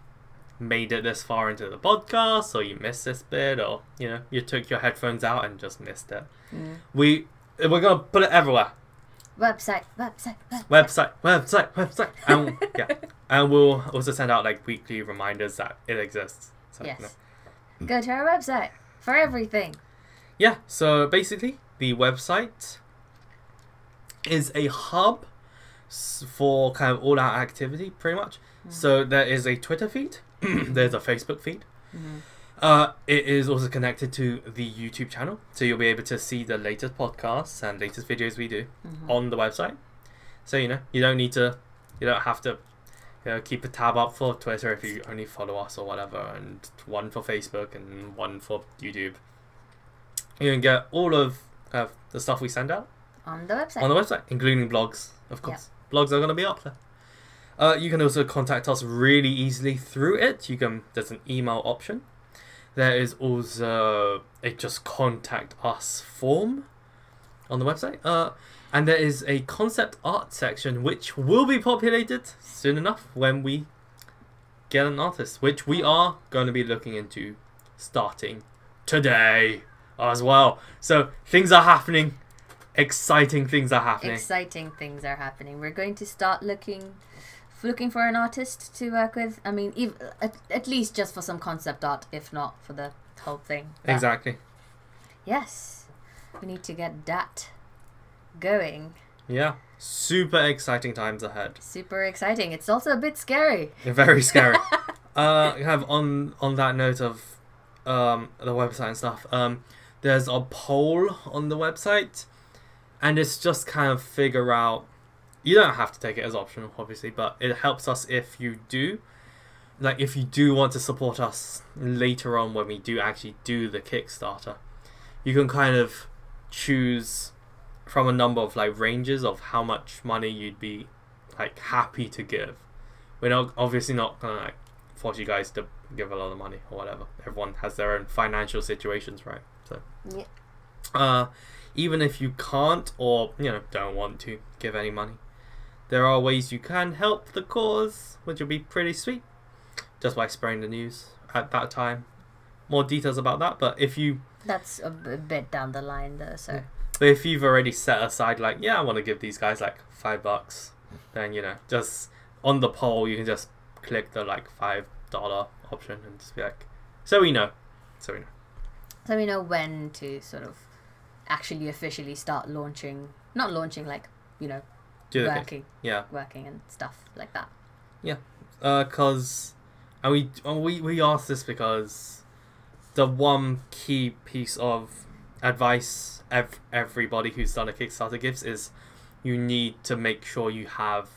made it this far into the podcast, or you missed this bit, or you know you took your headphones out and just missed it, Mm. we we're gonna put it everywhere. Website, website, website. Website, website, website, and yeah, and we'll also send out like weekly reminders that it exists. So. Yes. Go to our website for everything. Yeah, so basically, the website is a hub for kind of all our activity, pretty much. So there is a Twitter feed, there's a Facebook feed. Mhm. Uh, it is also connected to the YouTube channel, so you'll be able to see the latest podcasts and latest videos we do Mhm. on the website. So you know, you don't need to, you don't have to, you know, keep a tab up for Twitter if you only follow us or whatever, and one for Facebook and one for YouTube. You can get all of uh, the stuff we send out On the website. on the website, including blogs, of course. Blogs are going to be up there. Uh, you can also contact us really easily through it. You can there's an email option. There is also a just contact us form on the website. Uh, and there is a concept art section which will be populated soon enough when we get an artist, which we are going to be looking into starting today as well. So things are happening. Exciting things are happening. Exciting things are happening. We're going to start looking looking for an artist to work with. I mean, ev- at, at least just for some concept art, if not for the whole thing. But Exactly. Yes. We need to get that going. Yeah. Super exciting times ahead. Super exciting. It's also a bit scary. Very scary. uh, have on on that note of um the website and stuff. Um, there's a poll on the website, and it's just kind of figure out. You don't have to take it as optional, obviously, but it helps us if you do. Like if you do want to support us later on when we do actually do the Kickstarter, you can kind of choose from a number of like ranges of how much money you'd be like happy to give. We're not obviously not gonna like force you guys to give a lot of money or whatever. Everyone has their own financial situations, right? So Yeah. uh even if you can't or you know don't want to give any money, there are ways you can help the cause, which will be pretty sweet. Just by spreading the news at that time. More details about that, but if you That's a bit down the line, though. So mm. but if you've already set aside like, yeah, I want to give these guys like five bucks, then you know, just on the poll you can just click the like five dollar option and just be like, so we know, so we know. so we know when to sort of actually officially start launching. Not launching, like you know, Do working, Yeah, working and stuff like that. Yeah, cause, and we and we we asked this because the one key piece of advice ev- everybody who's done a Kickstarter gives is you need to make sure you have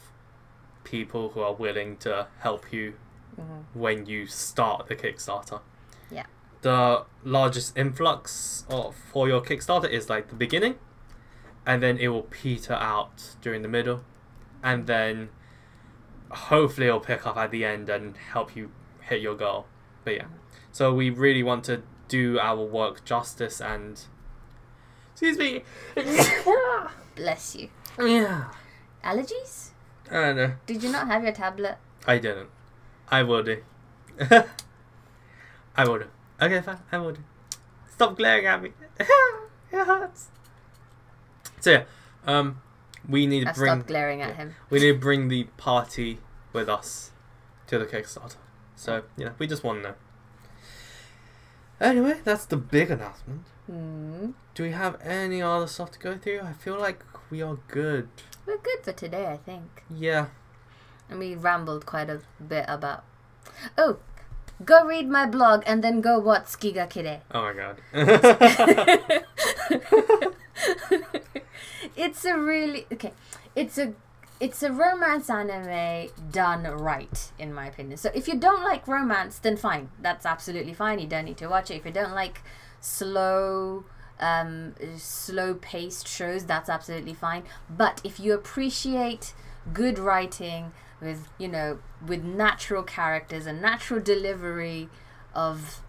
people who are willing to help you Mm-hmm. when you start the Kickstarter. Yeah. The largest influx of for your Kickstarter is like the beginning, and then it will peter out during the middle, and then hopefully it'll pick up at the end and help you hit your goal. But yeah, so we really want to do our work justice and Excuse me. Bless you. yeah. Allergies? I don't know. Did you not have your tablet? I didn't. I will do. I will do. Okay, fine. I will do. Stop glaring at me. it hurts. So yeah, um, we need to I bring glaring at him. we need to bring the party with us to the Kickstarter. So yeah, we just want to know. Anyway, that's the big announcement. Hmm. Do we have any other stuff to go through? I feel like we are good. We're good for today, I think. Yeah. And we rambled quite a bit about. Oh, go read my blog and then go watch Tsuki ga Kirei. Oh my god. it's a really okay. It's a it's a romance anime done right, in my opinion. So if you don't like romance, then fine. That's absolutely fine. You don't need to watch it. If you don't like slow, um, slow paced shows, that's absolutely fine. But if you appreciate good writing with you know with natural characters and natural delivery of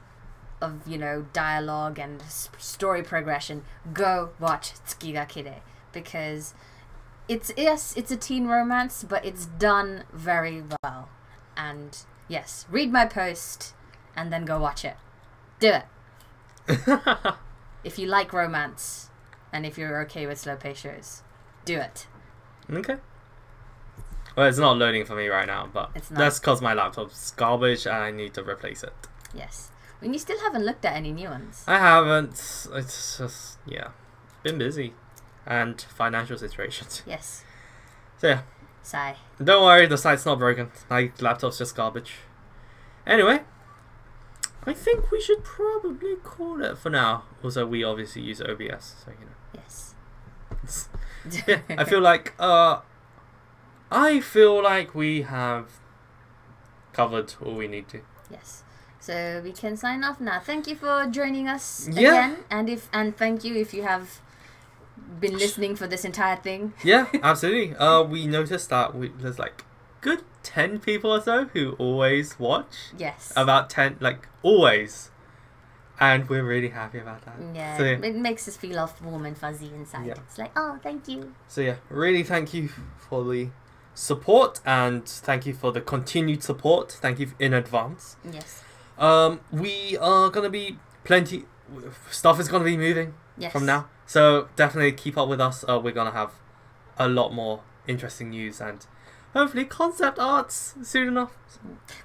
of you know dialogue and story progression, go watch Tsuki ga Kirei because it's yes, it's a teen romance, but it's done very well. And yes, read my post and then go watch it. Do it if you like romance and if you're okay with slow pace shows. Do it. okay. Well, it's not loading for me right now, but It's not. that's because my laptop's garbage and I need to replace it. Yes. And you still haven't looked at any new ones. I haven't. It's just yeah, been busy, and financial situations. Yes. So yeah, Sigh. don't worry, the site's not broken. My laptop's just garbage. Anyway, I think we should probably call it for now. Also, we obviously use OBS, so you know. Yes. yeah, I feel like uh, I feel like we have covered all we need to. Yes. So we can sign off now. Thank you for joining us Yeah. again, and if and thank you if you have been listening for this entire thing. Yeah, absolutely. Uh, we noticed that we, there's like good ten people or so who always watch. Yes. About ten, like always, and we're really happy about that. yeah, So it makes us feel all warm and fuzzy inside. Yeah. It's like, oh, thank you. so yeah, really thank you for the support and thank you for the continued support. Thank you in advance. Yes. Um, we are gonna be plenty. Stuff is gonna be moving Yes. from now, so definitely keep up with us. Uh, we're gonna have a lot more interesting news and hopefully concept arts soon enough.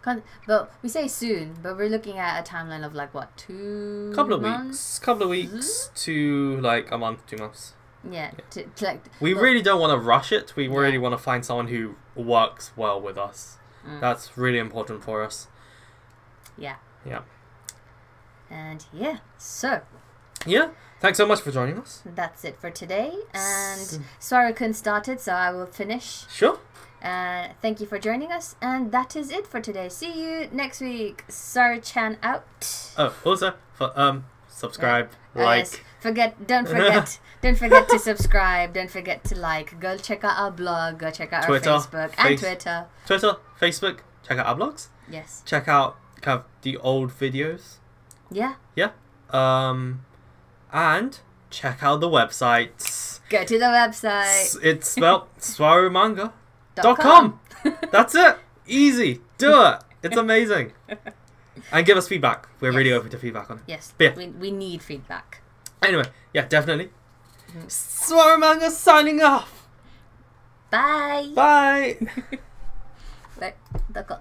Con- but we say soon, but we're looking at a timeline of like what two Couple of months? weeks, couple of weeks to like a month, two months. Yeah. To, to like, We well, really don't want to rush it. We really want to find someone who works well with us. mm, That's really important for us. yeah. Yeah. And yeah, so Yeah. Thanks so much for joining us. that's it for today. And S- Sarukun started, so I will finish. Sure. Uh, thank you for joining us, and that is it for today. See you next week. Saru-chan out. Oh, also for um subscribe, Uh, like. yes, forget. Don't forget. don't forget to subscribe. Don't forget to like. Go check out our blog. Go check out Twitter, our Facebook and Twitter. Twitter, Facebook, check out our blogs. Yes. Check out kind of the old videos. Yeah. Yeah. Um, and check out the websites. Go to the website. It's spelled swrumanga.com. dot com. That's it. Easy. Do it. It's amazing. And give us feedback. We're really open to feedback on it. Yes. Yeah. We, we need feedback. Anyway, yeah, definitely. Mhm. SWRUManga signing off. Bye. Bye. Wait, どこ